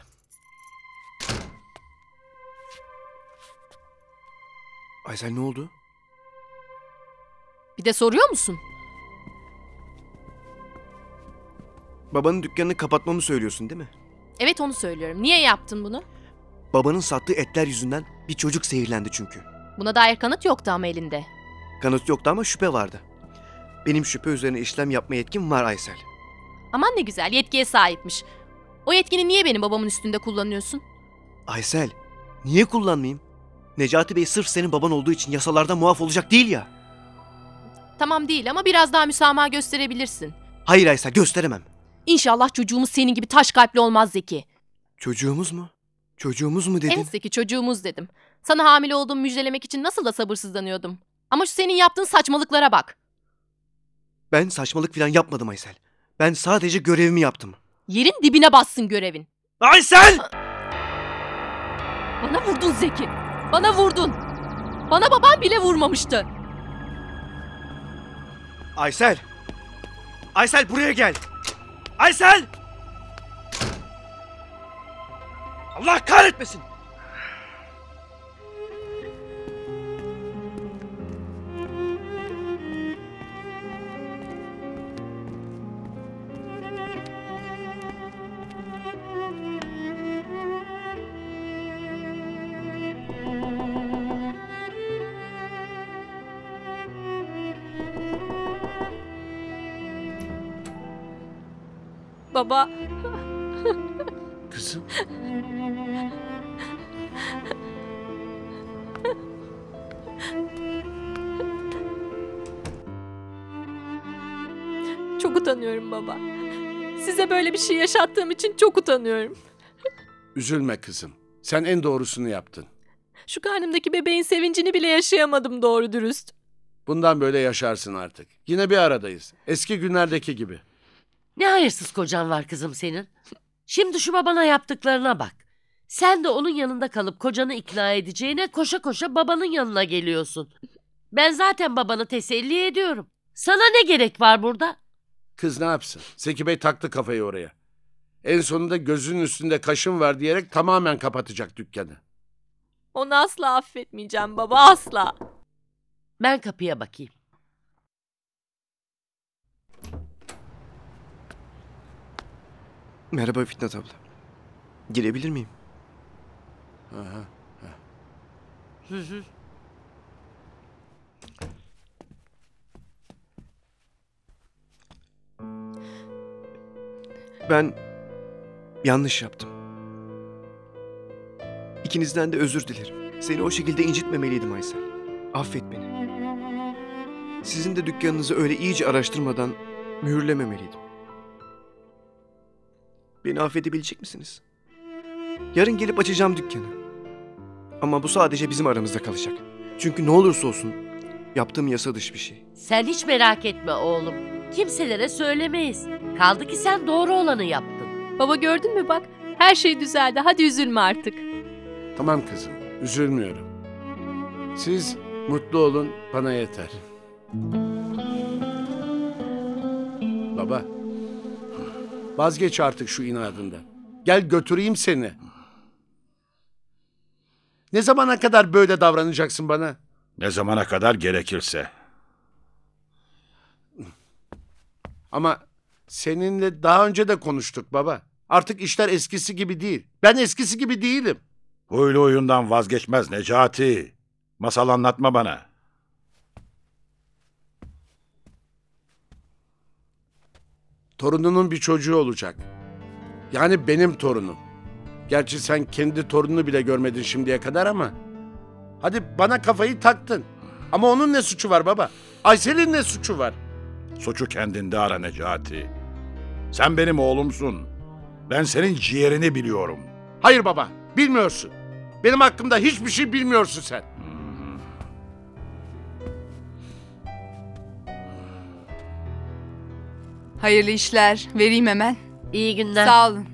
Aysel ne oldu? Bir de soruyor musun? Babanın dükkanını kapatmamı söylüyorsun değil mi? Evet onu söylüyorum. Niye yaptın bunu? Babanın sattığı etler yüzünden bir çocuk zehirlendi çünkü. Buna dair kanıt yoktu ama elinde. Kanıt yoktu ama şüphe vardı. Benim şüphe üzerine işlem yapma yetkim var Aysel. Aman ne güzel yetkiye sahipmiş. O yetkini niye benim babamın üstünde kullanıyorsun? Aysel, niye kullanmayayım? Necati Bey sırf senin baban olduğu için yasalardan muaf olacak değil ya. Tamam değil ama biraz daha müsamaha gösterebilirsin. Hayır Aysel gösteremem. İnşallah çocuğumuz senin gibi taş kalpli olmaz Zeki. Çocuğumuz mu? Çocuğumuz mu dedin? Evet Zeki çocuğumuz dedim. Sana hamile olduğumu müjdelemek için nasıl da sabırsızlanıyordum. Ama şu senin yaptığın saçmalıklara bak. Ben saçmalık falan yapmadım Aysel. Ben sadece görevimi yaptım. Yerin dibine bassın görevin. Aysel! Bana vurdun Zeki. Bana vurdun. Bana babam bile vurmamıştı. Aysel! Aysel buraya gel! Aysel! Allah kahretmesin! Baba. Kızım. Çok utanıyorum baba. Size böyle bir şey yaşattığım için çok utanıyorum. Üzülme kızım. Sen en doğrusunu yaptın. Şu karnımdaki bebeğin sevincini bile yaşayamadım doğru dürüst. Bundan böyle yaşarsın artık. Yine bir aradayız. Eski günlerdeki gibi. Ne hayırsız kocan var kızım senin. Şimdi şu babana yaptıklarına bak. Sen de onun yanında kalıp kocanı ikna edeceğine koşa koşa babanın yanına geliyorsun. Ben zaten babanı teselli ediyorum. Sana ne gerek var burada? Kız ne yapsın? Zeki Bey taktı kafayı oraya. En sonunda gözünün üstünde kaşın var diyerek tamamen kapatacak dükkanı. Onu asla affetmeyeceğim baba asla. Ben kapıya bakayım. Merhaba Fitnat abla. Girebilir miyim? Aha. Hı hı. Ben yanlış yaptım. İkinizden de özür dilerim. Seni o şekilde incitmemeliydim Aysel. Affet beni. Sizin de dükkanınızı öyle iyice araştırmadan mühürlememeliydim. Beni affedebilecek misiniz? Yarın gelip açacağım dükkanı. Ama bu sadece bizim aramızda kalacak. Çünkü ne olursa olsun Yaptığım yasa dışı bir şey. Sen hiç merak etme oğlum. Kimselere söylemeyiz. Kaldı ki sen doğru olanı yaptın. Baba gördün mü bak her şey düzeldi hadi üzülme artık. Tamam kızım, üzülmüyorum. Siz mutlu olun, bana yeter. Baba, vazgeç artık şu inadından. Gel götüreyim seni. Ne zamana kadar böyle davranacaksın bana? Ne zamana kadar gerekirse. Ama seninle daha önce de konuştuk baba. Artık işler eskisi gibi değil. Ben eskisi gibi değilim. Huylu oyundan vazgeçmez Necati. Masal anlatma bana. Torununun bir çocuğu olacak. Yani benim torunum. Gerçi sen kendi torununu bile görmedin şimdiye kadar ama. Hadi bana kafayı taktın. Ama onun ne suçu var baba? Aysel'in ne suçu var? Suçu kendinde ara Necati. Sen benim oğlumsun. Ben senin ciğerini biliyorum. Hayır baba, bilmiyorsun. Benim hakkımda hiçbir şey bilmiyorsun sen. Hayırlı işler. Vereyim hemen. İyi günler. Sağ olun.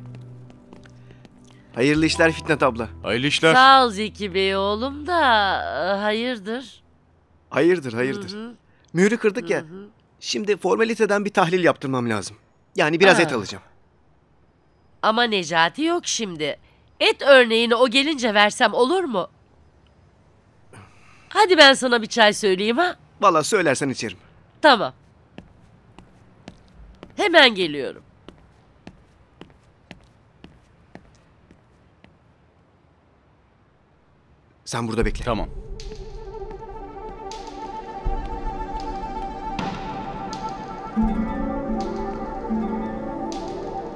Hayırlı işler Fitnat abla. Hayırlı işler. Sağ ol Zeki Bey oğlum da e, hayırdır? Hayırdır hayırdır. Hı hı. Mühürü kırdık ya. Şimdi formaliteden bir tahlil yaptırmam lazım. Yani biraz Aa. et alacağım. Ama Necati yok şimdi. Et örneğini o gelince versem olur mu? Hadi ben sana bir çay söyleyeyim ha. Valla söylersen içerim. Tamam. Hemen geliyorum. Sen burada bekle. Tamam.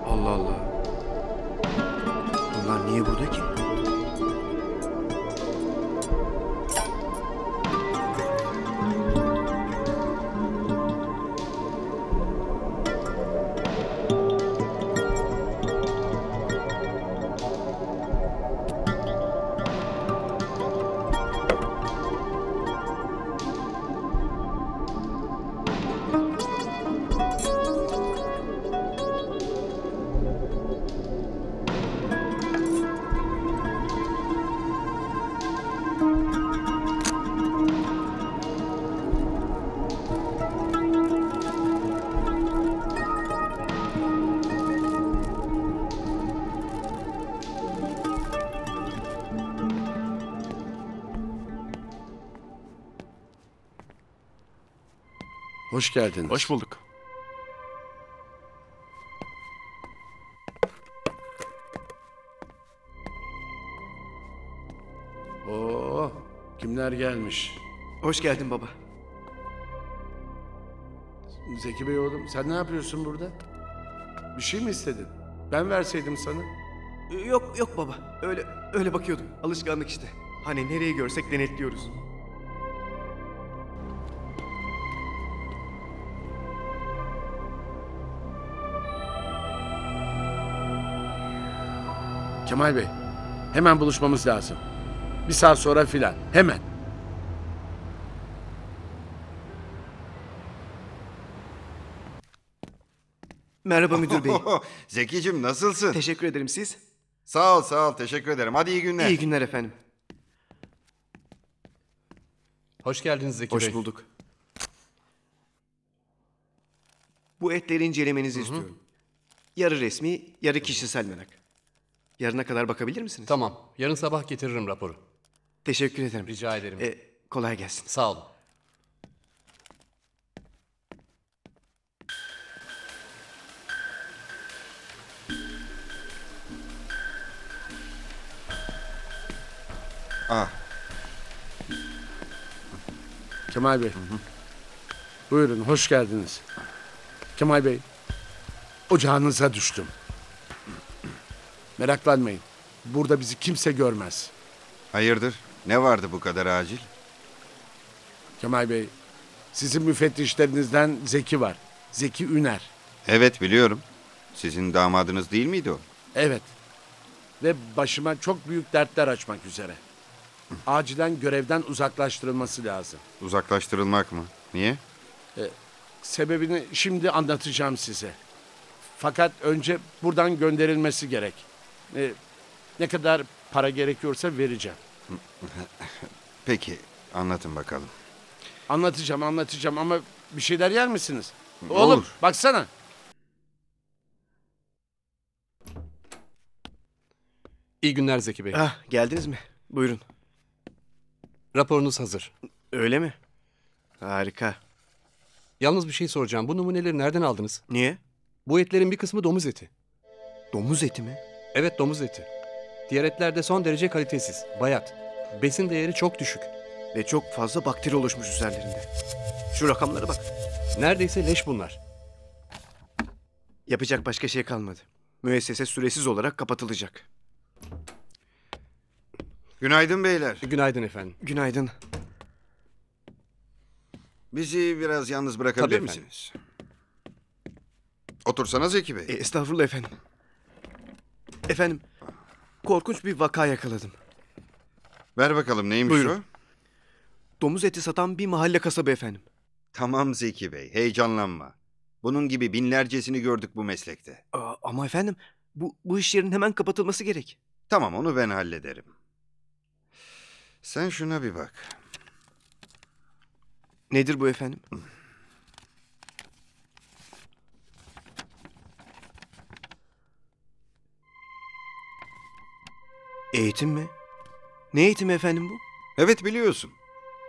Allah Allah. Bunlar niye burada ki? Hoş geldiniz. Hoş bulduk. Oo, kimler gelmiş? Hoş geldin baba. Zeki Bey oğlum sen ne yapıyorsun burada? Bir şey mi istedin? Ben verseydim sana. Yok yok baba. Öyle öyle bakıyordum. Alışkanlık işte. Hani nereyi görsek denetliyoruz. Kemal Bey, hemen buluşmamız lazım. Bir saat sonra filan. Hemen. Merhaba müdür bey. Zekicim nasılsın? Teşekkür ederim siz. Sağ ol sağ ol teşekkür ederim. Hadi iyi günler. İyi günler efendim. Hoş geldiniz Zeki Hoş Bey. bulduk. Bu etleri incelemenizi istiyorum. Yarı resmi, yarı kişisel merak. Yarına kadar bakabilir misiniz? Tamam. Yarın sabah getiririm raporu. Teşekkür ederim. Rica ederim. E, kolay gelsin. Sağ olun. Ah. Kemal Bey. Buyurun, hoş geldiniz. Kemal Bey, ocağınıza düştüm. Meraklanmayın. Burada bizi kimse görmez. Hayırdır? Ne vardı bu kadar acil? Kemal Bey, sizin müfettişlerinizden Zeki var. Zeki Üner. Evet biliyorum. Sizin damadınız değil miydi o? Evet. Ve başıma çok büyük dertler açmak üzere. acilen görevden uzaklaştırılması lazım. Uzaklaştırılmak mı? Niye? Sebebini şimdi anlatacağım size. Fakat önce buradan gönderilmesi gerek. Ee, ne kadar para gerekiyorsa vereceğim. Peki anlatın bakalım. Anlatacağım anlatacağım ama bir şeyler yer misiniz? Olur. Oğlum baksana. İyi günler Zeki Bey. Ah geldiniz mi? Buyurun. Raporunuz hazır. Öyle mi? Harika. Yalnız bir şey soracağım. Bu numuneleri nereden aldınız? Niye? Bu etlerin bir kısmı domuz eti. Domuz eti mi? Evet domuz eti. Diğer etler de son derece kalitesiz, bayat. Besin değeri çok düşük. Ve çok fazla bakteri oluşmuş üzerlerinde. Şu rakamlara bak. Neredeyse leş bunlar. Yapacak başka şey kalmadı. Müessese süresiz olarak kapatılacak. Günaydın beyler. Günaydın efendim. Günaydın. Bizi biraz yalnız bırakabilir Tabii efendim. misiniz? Otursana Zeki Bey. E, estağfurullah efendim. Efendim, korkunç bir vaka yakaladım. Ver bakalım neymiş Buyurun. o? Domuz eti satan bir mahalle kasabı efendim. Tamam Zeki Bey, heyecanlanma. Bunun gibi binlercesini gördük bu meslekte. Aa, ama efendim, bu, bu iş yerinin hemen kapatılması gerek. Tamam, onu ben hallederim. Sen şuna bir bak. Nedir bu efendim? Eğitim mi? Ne eğitimi efendim bu? Evet biliyorsun.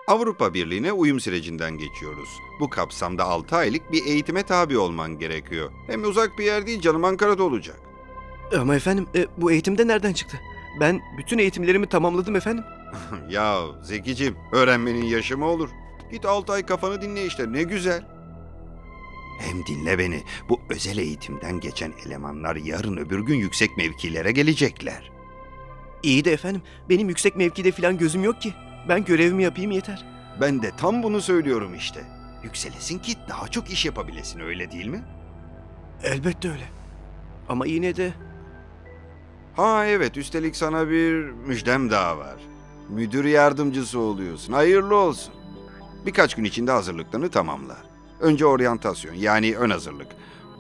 Avrupa Birliği'ne uyum sürecinden geçiyoruz. Bu kapsamda 6 aylık bir eğitime tabi olman gerekiyor. Hem uzak bir yer değil canım Ankara'da olacak. Ama efendim, e, bu eğitimde nereden çıktı? Ben bütün eğitimlerimi tamamladım efendim. ya Zekicim, öğrenmenin yaşı mı olur? Git 6 ay kafanı dinle işte ne güzel. Hem dinle beni. Bu özel eğitimden geçen elemanlar yarın öbür gün yüksek mevkilere gelecekler. İyi de efendim, benim yüksek mevkide falan gözüm yok ki. Ben görevimi yapayım yeter. Ben de tam bunu söylüyorum işte. Yükselesin ki daha çok iş yapabilesin öyle değil mi? Elbette öyle. Ama yine de Ha evet üstelik sana bir müjdem daha var. Müdür yardımcısı oluyorsun. Hayırlı olsun. Birkaç gün içinde hazırlıklarını tamamla. Önce oryantasyon yani ön hazırlık.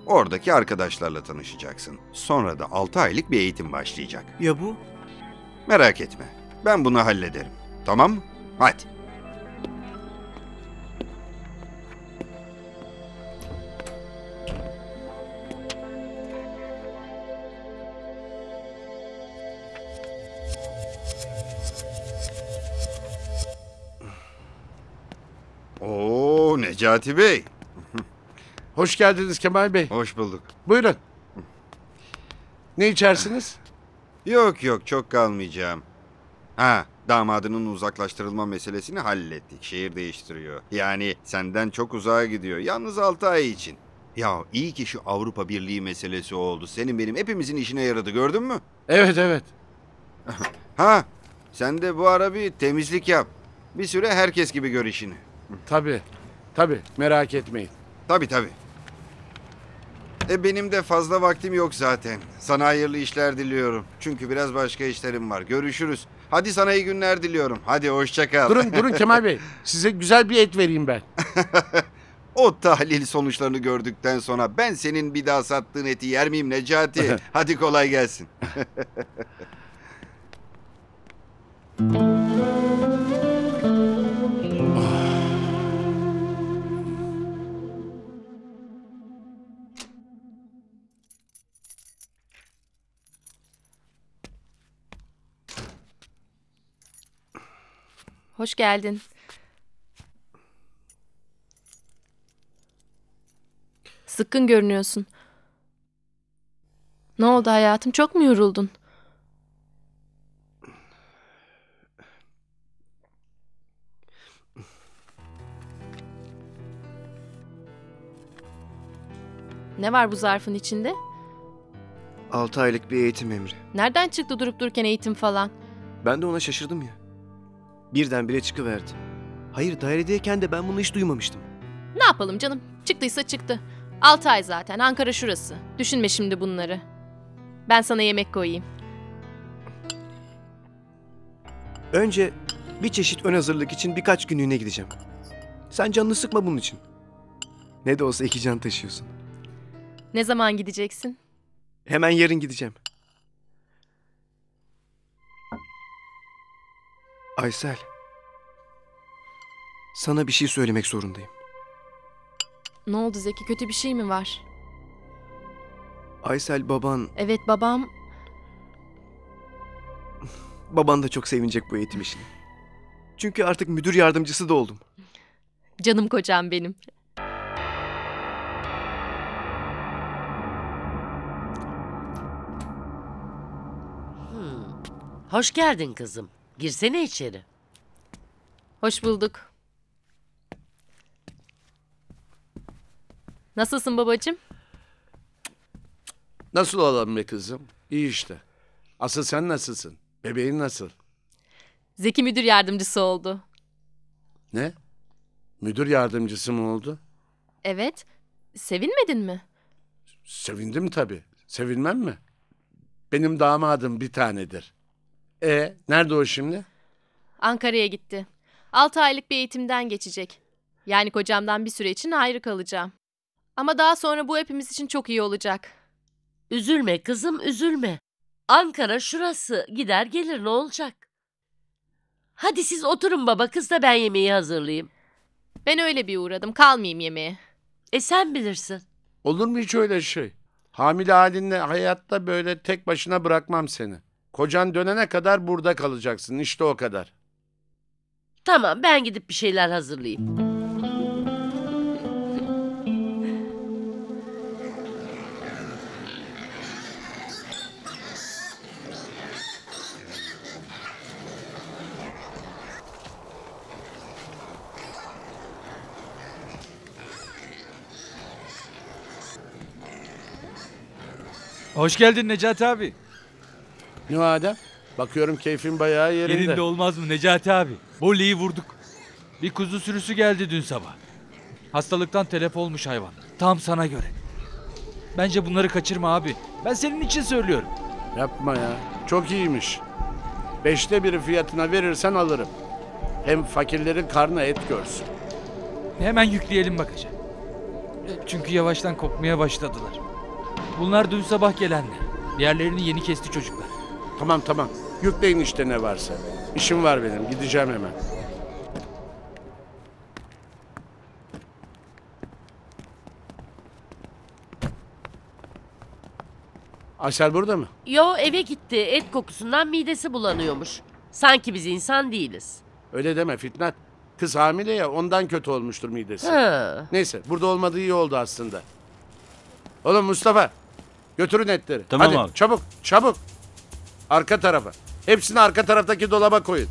Oradaki arkadaşlarla tanışacaksın. Sonra da 6 aylık bir eğitim başlayacak. ya bu? Merak etme. Ben bunu hallederim. Tamam mı? Hadi. Oo Necati Bey. Hoş geldiniz Kemal Bey. Hoş bulduk. Buyurun. Ne içersiniz? Yok yok çok kalmayacağım. Ha damadının uzaklaştırılma meselesini hallettik. Şehir değiştiriyor. Yani senden çok uzağa gidiyor. Yalnız 6 ay için. Ya iyi ki şu Avrupa Birliği meselesi oldu. Senin benim hepimizin işine yaradı gördün mü? Evet evet. Ha sen de bu ara bir temizlik yap. Bir süre herkes gibi gör işini. Tabii. Tabii merak etmeyin. Tabii tabii. E benim de fazla vaktim yok zaten. Sana hayırlı işler diliyorum. Çünkü biraz başka işlerim var. Görüşürüz. Hadi sana iyi günler diliyorum. Hadi hoşça kal. Durun durun Kemal Bey. Size güzel bir et vereyim ben. O tahlil sonuçlarını gördükten sonra ben senin bir daha sattığın eti yer miyim Necati? Hadi kolay gelsin. Hoş geldin. Sıkkın görünüyorsun. Ne oldu hayatım? Çok mu yoruldun? Ne var bu zarfın içinde? 6 aylık bir eğitim emri. Nereden çıktı durup dururken eğitim falan? Ben de ona şaşırdım ya. Birdenbire çıkıverdi. Hayır dairedeyken de ben bunu hiç duymamıştım. Ne yapalım canım? Çıktıysa çıktı. 6 ay zaten. Ankara şurası. Düşünme şimdi bunları. Ben sana yemek koyayım. Önce Bir çeşit ön hazırlık için birkaç günlüğüne gideceğim. Sen canını sıkma bunun için. Ne de olsa iki can taşıyorsun. Ne zaman gideceksin? Hemen yarın gideceğim. Aysel. Sana bir şey söylemek zorundayım. Ne oldu Zeki kötü bir şey mi var? Aysel baban, Evet babam baban da çok sevinecek bu eğitim işine. Çünkü artık müdür yardımcısı da oldum. canım kocam benim. Hmm. Hoş geldin kızım. Girsene içeri. Hoş bulduk. Nasılsın babacığım? Nasıl olalım be kızım? İyi işte. Asıl sen nasılsın? Bebeğin nasıl? Zeki müdür yardımcısı oldu. Ne? Müdür yardımcısı mı oldu? Evet. Sevinmedin mi? Sevindim tabii. Sevinmem mi? Benim damadım bir tanedir. E nerede o şimdi? Ankara'ya gitti. 6 aylık bir eğitimden geçecek. Yani kocamdan bir süre için ayrı kalacağım. Ama daha sonra bu hepimiz için çok iyi olacak. Üzülme kızım üzülme. Ankara şurası. Gider gelir ne olacak? Hadi siz oturun baba kız da ben yemeği hazırlayayım. Ben öyle bir uğradım. Kalmayayım yemeğe. E sen bilirsin. Olur mu hiç öyle şey? Hamile halinle hayatta böyle tek başına bırakmam seni. Kocan dönene kadar burada kalacaksın. İşte o kadar. Tamam ben gidip bir şeyler hazırlayayım. Hoş geldin Necati abi. Ne o Adem? Bakıyorum keyfin bayağı yerinde. Yerinde olmaz mı Necati abi? Voleyi vurduk. Bir kuzu sürüsü geldi dün sabah. Hastalıktan telef olmuş hayvan. Tam sana göre. Bence bunları kaçırma abi. Ben senin için söylüyorum. Yapma ya. Çok iyiymiş. Beşte biri fiyatına verirsen alırım. Hem fakirlerin karnı et görsün. Hemen yükleyelim bagaja. E, Çünkü yavaştan kokmaya başladılar. Bunlar dün sabah gelenler. Diğerlerini yeni kesti çocuklar. Tamam tamam. Yükleyin işte ne varsa. İşim var benim. Gideceğim hemen. Aysel burada mı? Yo eve gitti. Et kokusundan midesi bulanıyormuş. Sanki biz insan değiliz. Öyle deme Fitnat. Kız hamile ya ondan kötü olmuştur midesi. Ha. Neyse burada olmadığı iyi oldu aslında. Oğlum Mustafa götürün etleri. Tamam Hadi, abi. Çabuk çabuk. Arka tarafa. Hepsini arka taraftaki dolaba koyun.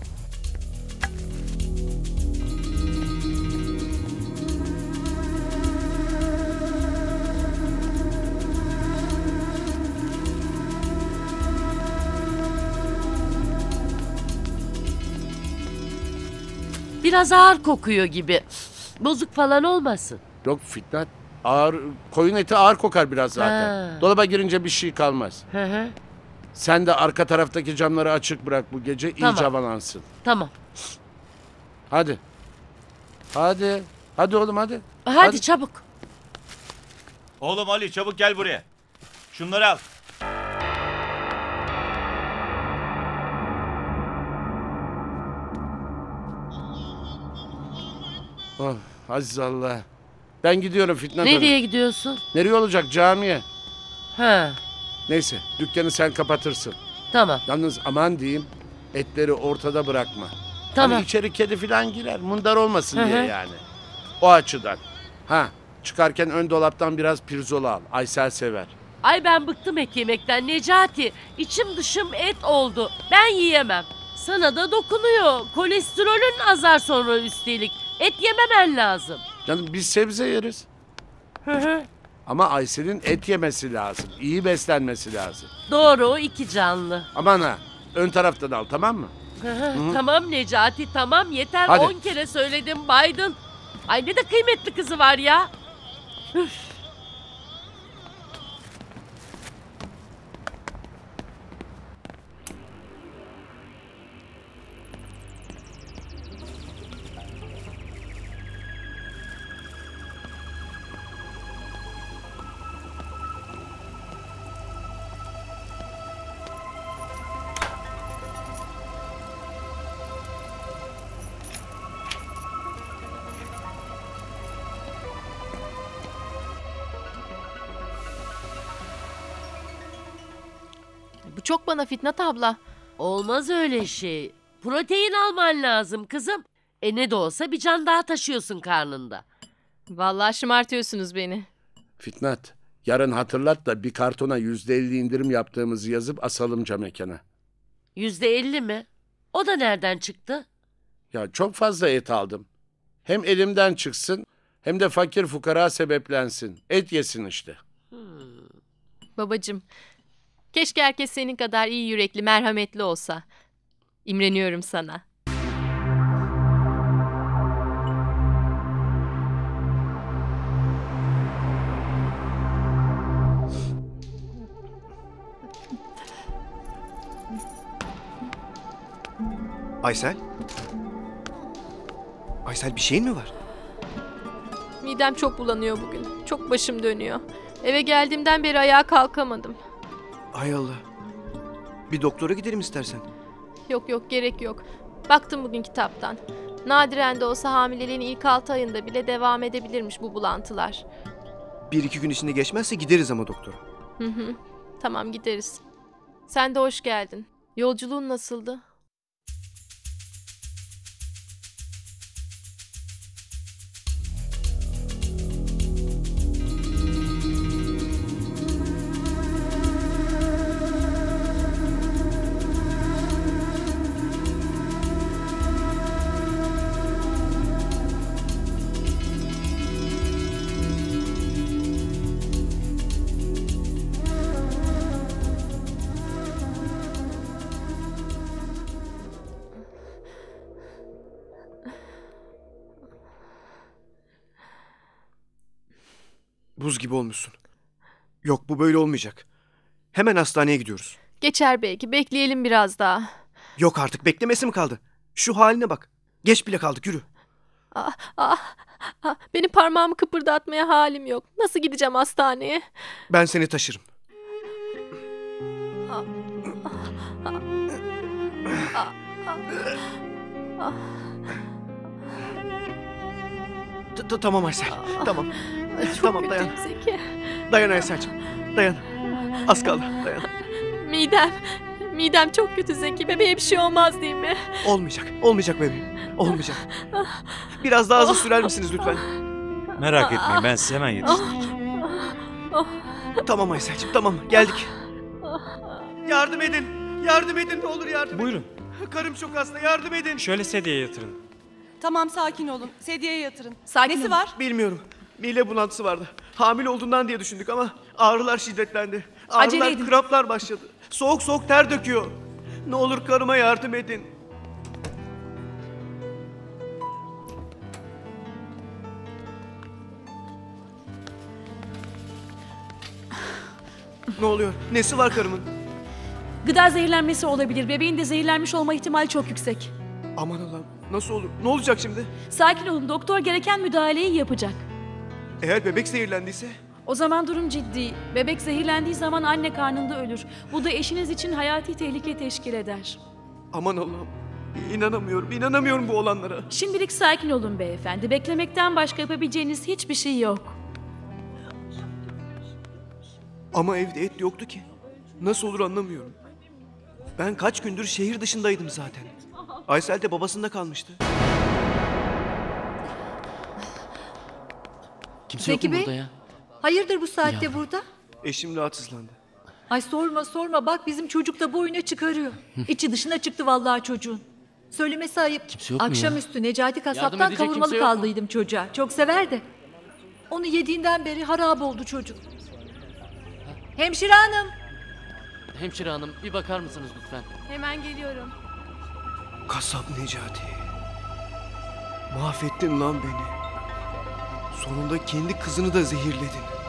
Biraz ağır kokuyor gibi. Bozuk falan olmasın. Yok Fitnat. Ağır, koyun eti ağır kokar biraz zaten. Ha. Dolaba girince bir şey kalmaz. Hı hı. Sen de arka taraftaki camları açık bırak bu gece Tamam. iyice havalansın. Tamam. Hadi. Hadi. Hadi oğlum hadi. Hadi, çabuk. Oğlum Ali çabuk gel buraya. Şunları al. Oh, aziz Allah. Ben gidiyorum Fitnat Nereye Hanım. gidiyorsun? Nereye olacak camiye? Ha. Neyse dükkanı sen kapatırsın. Tamam. Yalnız aman diyeyim etleri ortada bırakma. Tamam. Hani içeri kedi falan girer mundar olmasın Hı diye yani. O açıdan. Ha çıkarken ön dolaptan biraz pirzola al. Aysel sever. Ay ben bıktım et yemekten Necati. İçim dışım et oldu. Ben yiyemem. Sana da dokunuyor. Kolesterolün azar sonra üstelik. Et yememen lazım. Canım biz sebze yeriz. Hı hı. Ama Aysel'in et yemesi lazım. İyi beslenmesi lazım. Doğru o iki canlı. Aman ha ön taraftan al tamam mı? Tamam Necati tamam yeter Hadi. on kere söyledim Biden. Ay ne de kıymetli kızı var ya. Üf. Çok bana Fitnat abla. Olmaz öyle şey. Protein alman lazım kızım. E ne de olsa bir can daha taşıyorsun karnında. Vallahi şımartıyorsunuz beni. Fitnat, yarın hatırlat da bir kartona yüzde elli indirim yaptığımızı yazıp asalım cam mekana. Yüzde elli mi? O da nereden çıktı? Ya çok fazla et aldım. Hem elimden çıksın hem de fakir fukara sebeplensin. Et yesin işte. Babacım, keşke herkes senin kadar iyi yürekli, merhametli olsa. İmreniyorum sana. Aysel? Aysel bir şeyin mi var? Midem çok bulanıyor bugün. Çok başım dönüyor. Eve geldiğimden beri ayağa kalkamadım. Hay Allah. Bir doktora gidelim istersen. Yok yok gerek yok. Baktım bugün kitaptan. Nadiren de olsa hamileliğin ilk 6 ayında bile devam edebilirmiş bu bulantılar. Bir iki gün içinde geçmezse gideriz ama doktora. Hı hı. Tamam gideriz. Sen de hoş geldin. Yolculuğun nasıldı? Buz gibi olmuşsun. Yok bu böyle olmayacak. Hemen hastaneye gidiyoruz. Geçer belki. Bekleyelim biraz daha. Yok artık beklemesi mi kaldı? Şu haline bak. Geç bile kaldık yürü. Ah, ah, ah, benim parmağımı kıpırdatmaya halim yok. Nasıl gideceğim hastaneye? Ben seni taşırım. Ah, ah, ah, ah. Ta- ta- tamam Aysel. Tamam. Çok tamam dayan. Zeki. Dayan Aysel'cim. Dayan. Az kaldı. Dayan. Midem. Midem çok kötü Zeki. Bebeğe bir şey olmaz değil mi? Olmayacak. Olmayacak bebeğim. Olmayacak. Biraz daha hızlı sürer misiniz lütfen? Merak etmeyin ben size hemen yetiştireceğim. Tamam Aysel'cim tamam geldik. Yardım edin. Yardım edin ne olur yardım Buyurun. edin. Karım çok hasta yardım edin. Şöyle sedyeye yatırın. Tamam sakin olun. Sedyeye yatırın. Sakin Nesi olun. var? Bilmiyorum. Mide bulantısı vardı. Hamile olduğundan diye düşündük ama ağrılar şiddetlendi. Ağrılar, edin. kramplar başladı. Soğuk soğuk ter döküyor. Ne olur karıma yardım edin. Ne oluyor? Nesi var karımın? Gıda zehirlenmesi olabilir. Bebeğin de zehirlenmiş olma ihtimali çok yüksek. Aman Allah'ım nasıl olur? Ne olacak şimdi? Sakin olun. Doktor gereken müdahaleyi yapacak. Eğer bebek zehirlendiyse? O zaman durum ciddi. Bebek zehirlendiği zaman anne karnında ölür. Bu da eşiniz için hayati tehlike teşkil eder. Aman Allah'ım. İnanamıyorum, inanamıyorum bu olanlara. Şimdilik sakin olun beyefendi. Beklemekten başka yapabileceğiniz hiçbir şey yok. Ama evde et yoktu ki. Nasıl olur anlamıyorum. Ben kaç gündür şehir dışındaydım zaten. Aysel de babasında kalmıştı. Kimse yok Zeki mu Bey? burada ya? Hayırdır bu saatte burada? Eşim rahatsızlandı. Ay sorma sorma bak bizim çocuk da boyuna çıkarıyor. İçi dışına çıktı vallahi çocuğun. Söylemesi ayıp. yok mu ya? Akşamüstü Necati kasaptan edecek kavurmalı kimse yok mu? kaldıydım çocuğa. Çok severdi. Onu yediğinden beri harap oldu çocuk. Hemşire hanım. Hemşire hanım bir bakar mısınız lütfen? Hemen geliyorum. Kasap Necati. Mahvettin lan beni. Sonunda kendi kızını da zehirledin.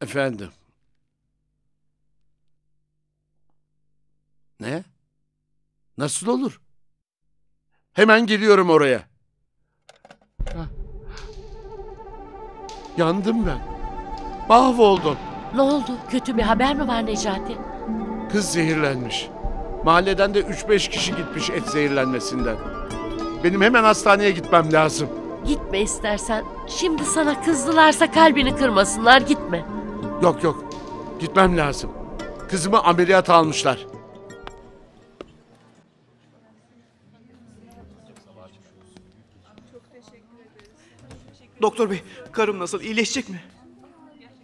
Efendim. Ne? Nasıl olur? Hemen geliyorum oraya. Yandım ben. Mahvoldum. Ne oldu? Kötü bir haber mi var Necati? Kız zehirlenmiş. Mahalleden de 3-5 kişi gitmiş et zehirlenmesinden. Benim hemen hastaneye gitmem lazım. Gitme istersen. Şimdi sana kızdılarsa kalbini kırmasınlar gitme. Yok yok. Gitmem lazım. Kızımı ameliyat almışlar. Doktor bey, karım nasıl? İyileşecek mi?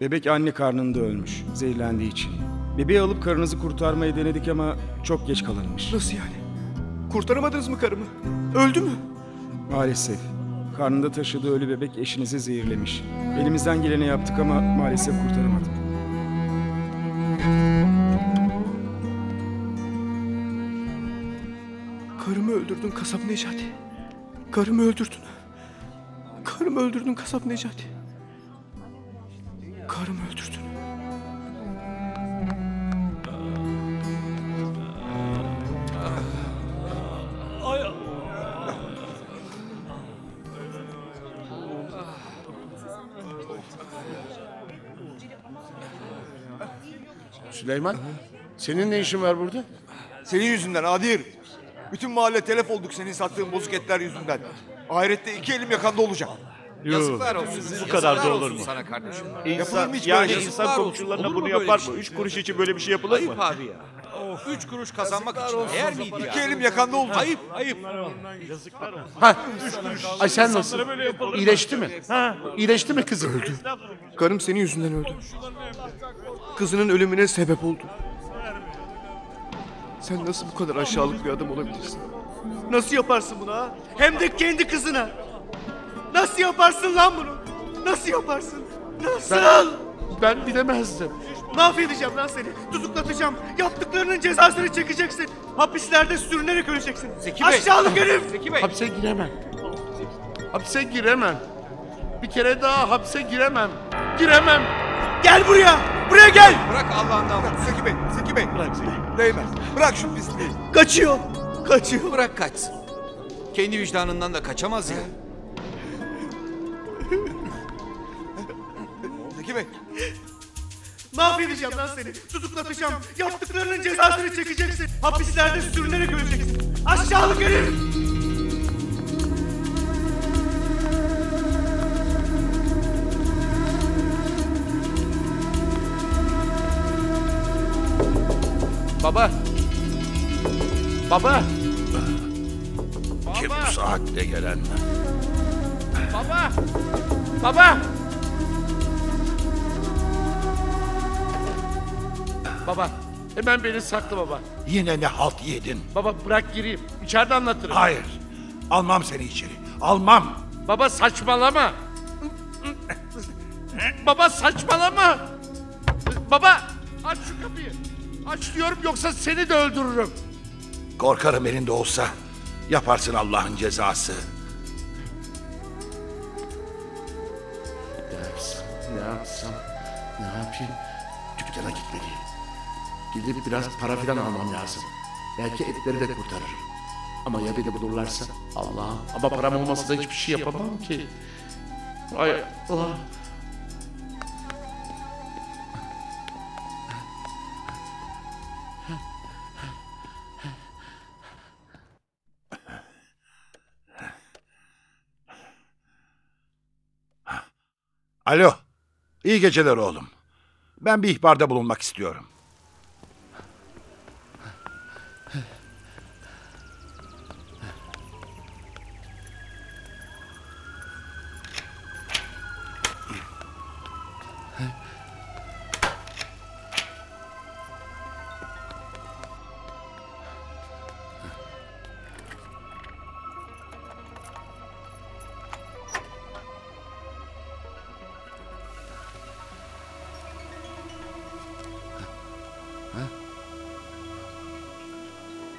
Bebek anne karnında ölmüş, zehirlendiği için. Bebeği alıp karınızı kurtarmayı denedik ama çok geç kalınmış. Nasıl yani? Kurtaramadınız mı karımı? Öldü mü? Maalesef. Karnında taşıdığı ölü bebek eşinizi zehirlemiş. Elimizden geleni yaptık ama maalesef kurtaramadık. Karımı öldürdün kasap Necati. Karımı öldürdün. Karımı öldürdün kasap Necati. Karımı öldürdün. Süleyman, senin ne işin var burada? Senin yüzünden adi herif. Bütün mahalle telef olduk senin sattığın bozuk etler yüzünden. Ahirette iki elim yakanda olacak. Yazıklar olsun. Bu kadar da olur mu? Yapılır İnsan, mı hiç yani böyle şey? insan komşularına bunu yapar mı? Üç kuruş için böyle bir şey yapılır mı? abi ya. Üç kuruş kazanmak için değer miydi ya? İki elim yakanda olacak. Ayıp, ayıp. Yazıklar olsun. Ha, Üç kuruş. ay sen nasıl? İyileşti mi? Ha? İyileşti mi kızım? Öldü. Karım senin yüzünden öldü. Kızının ölümüne sebep oldu. Sen nasıl bu kadar aşağılık bir adam olabilirsin? Nasıl yaparsın bunu ha? Hem de kendi kızına. Nasıl yaparsın lan bunu? Nasıl yaparsın? Nasıl? Ben, ben bilemezdim. Mahvedeceğim lan seni. Tutuklatacağım. Yaptıklarının cezasını çekeceksin. Hapislerde sürünerek öleceksin. Zeki Bey. Aşağılık herif. Zeki Bey. Hapse giremem. Hapse giremem. Bir kere daha hapse giremem. Giremem. Gel buraya. Buraya gel. Bırak Allah'ından Zeki Bey, Zeki Bey. Bırak Zeki. Değmez. Bırak şu pisliği. Kaçıyor. Kaçıyor. Bırak kaçsın. Kendi vicdanından da kaçamaz ya. Zeki Bey. Mahvedeceğim lan seni. Tutuklatacağım. Yaptıklarının cezasını çekeceksin. Hapislerde sürünerek öleceksin. Aşağılık herif. Baba. Baba. Kim bu saatte gelen? Baba. Baba. Baba. Hemen beni sakla baba. Yine ne halt yedin? Baba bırak gireyim. İçeride anlatırım. Hayır. Almam seni içeri. Almam. Baba saçmalama. Baba saçmalama. Baba aç şu kapıyı. Aç diyorum yoksa seni de öldürürüm. Korkarım elinde olsa yaparsın Allah'ın cezası. Ders, ne yapsam, ne yapayım? Dükkana gitmeliyim. Gidip biraz para filan almam lazım. Belki etleri de kurtarırım. Ama ya beni bulurlarsa? Allah. Ama param olmasa da hiçbir şey yapamam ki. Ay Allah. Alo. İyi geceler oğlum. Ben bir ihbarda bulunmak istiyorum.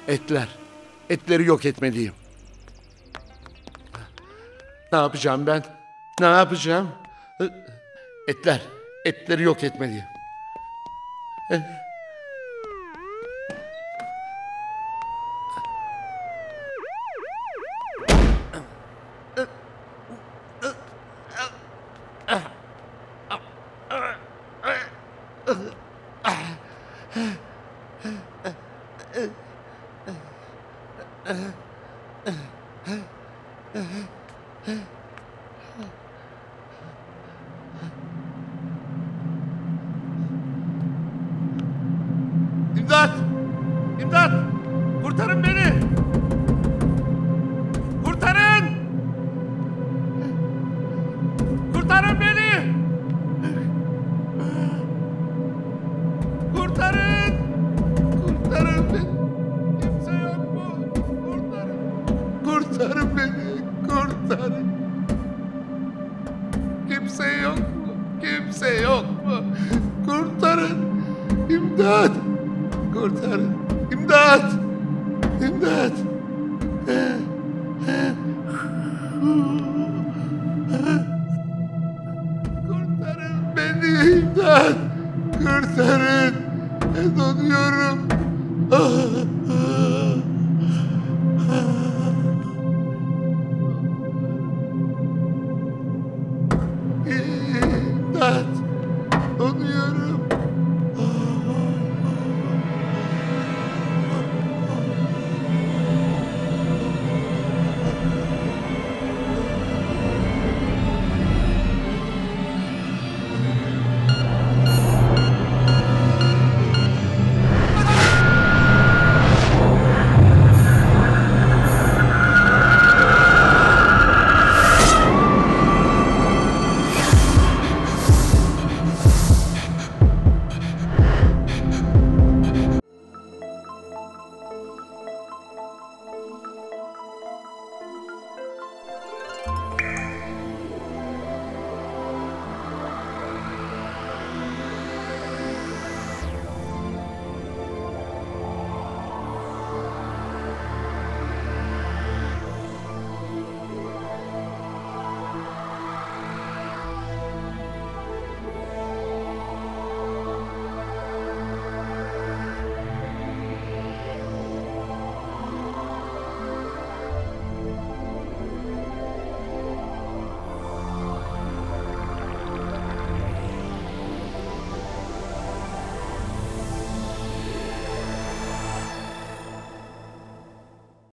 Etler. Etleri yok etmeliyim. Ne yapacağım ben? Ne yapacağım? Etler. Etleri yok etmeliyim. Kurtarın beni! Kurtarın! Kimse yok mu? Kimse yok mu? Kurtarın! İmdat! Kurtarın!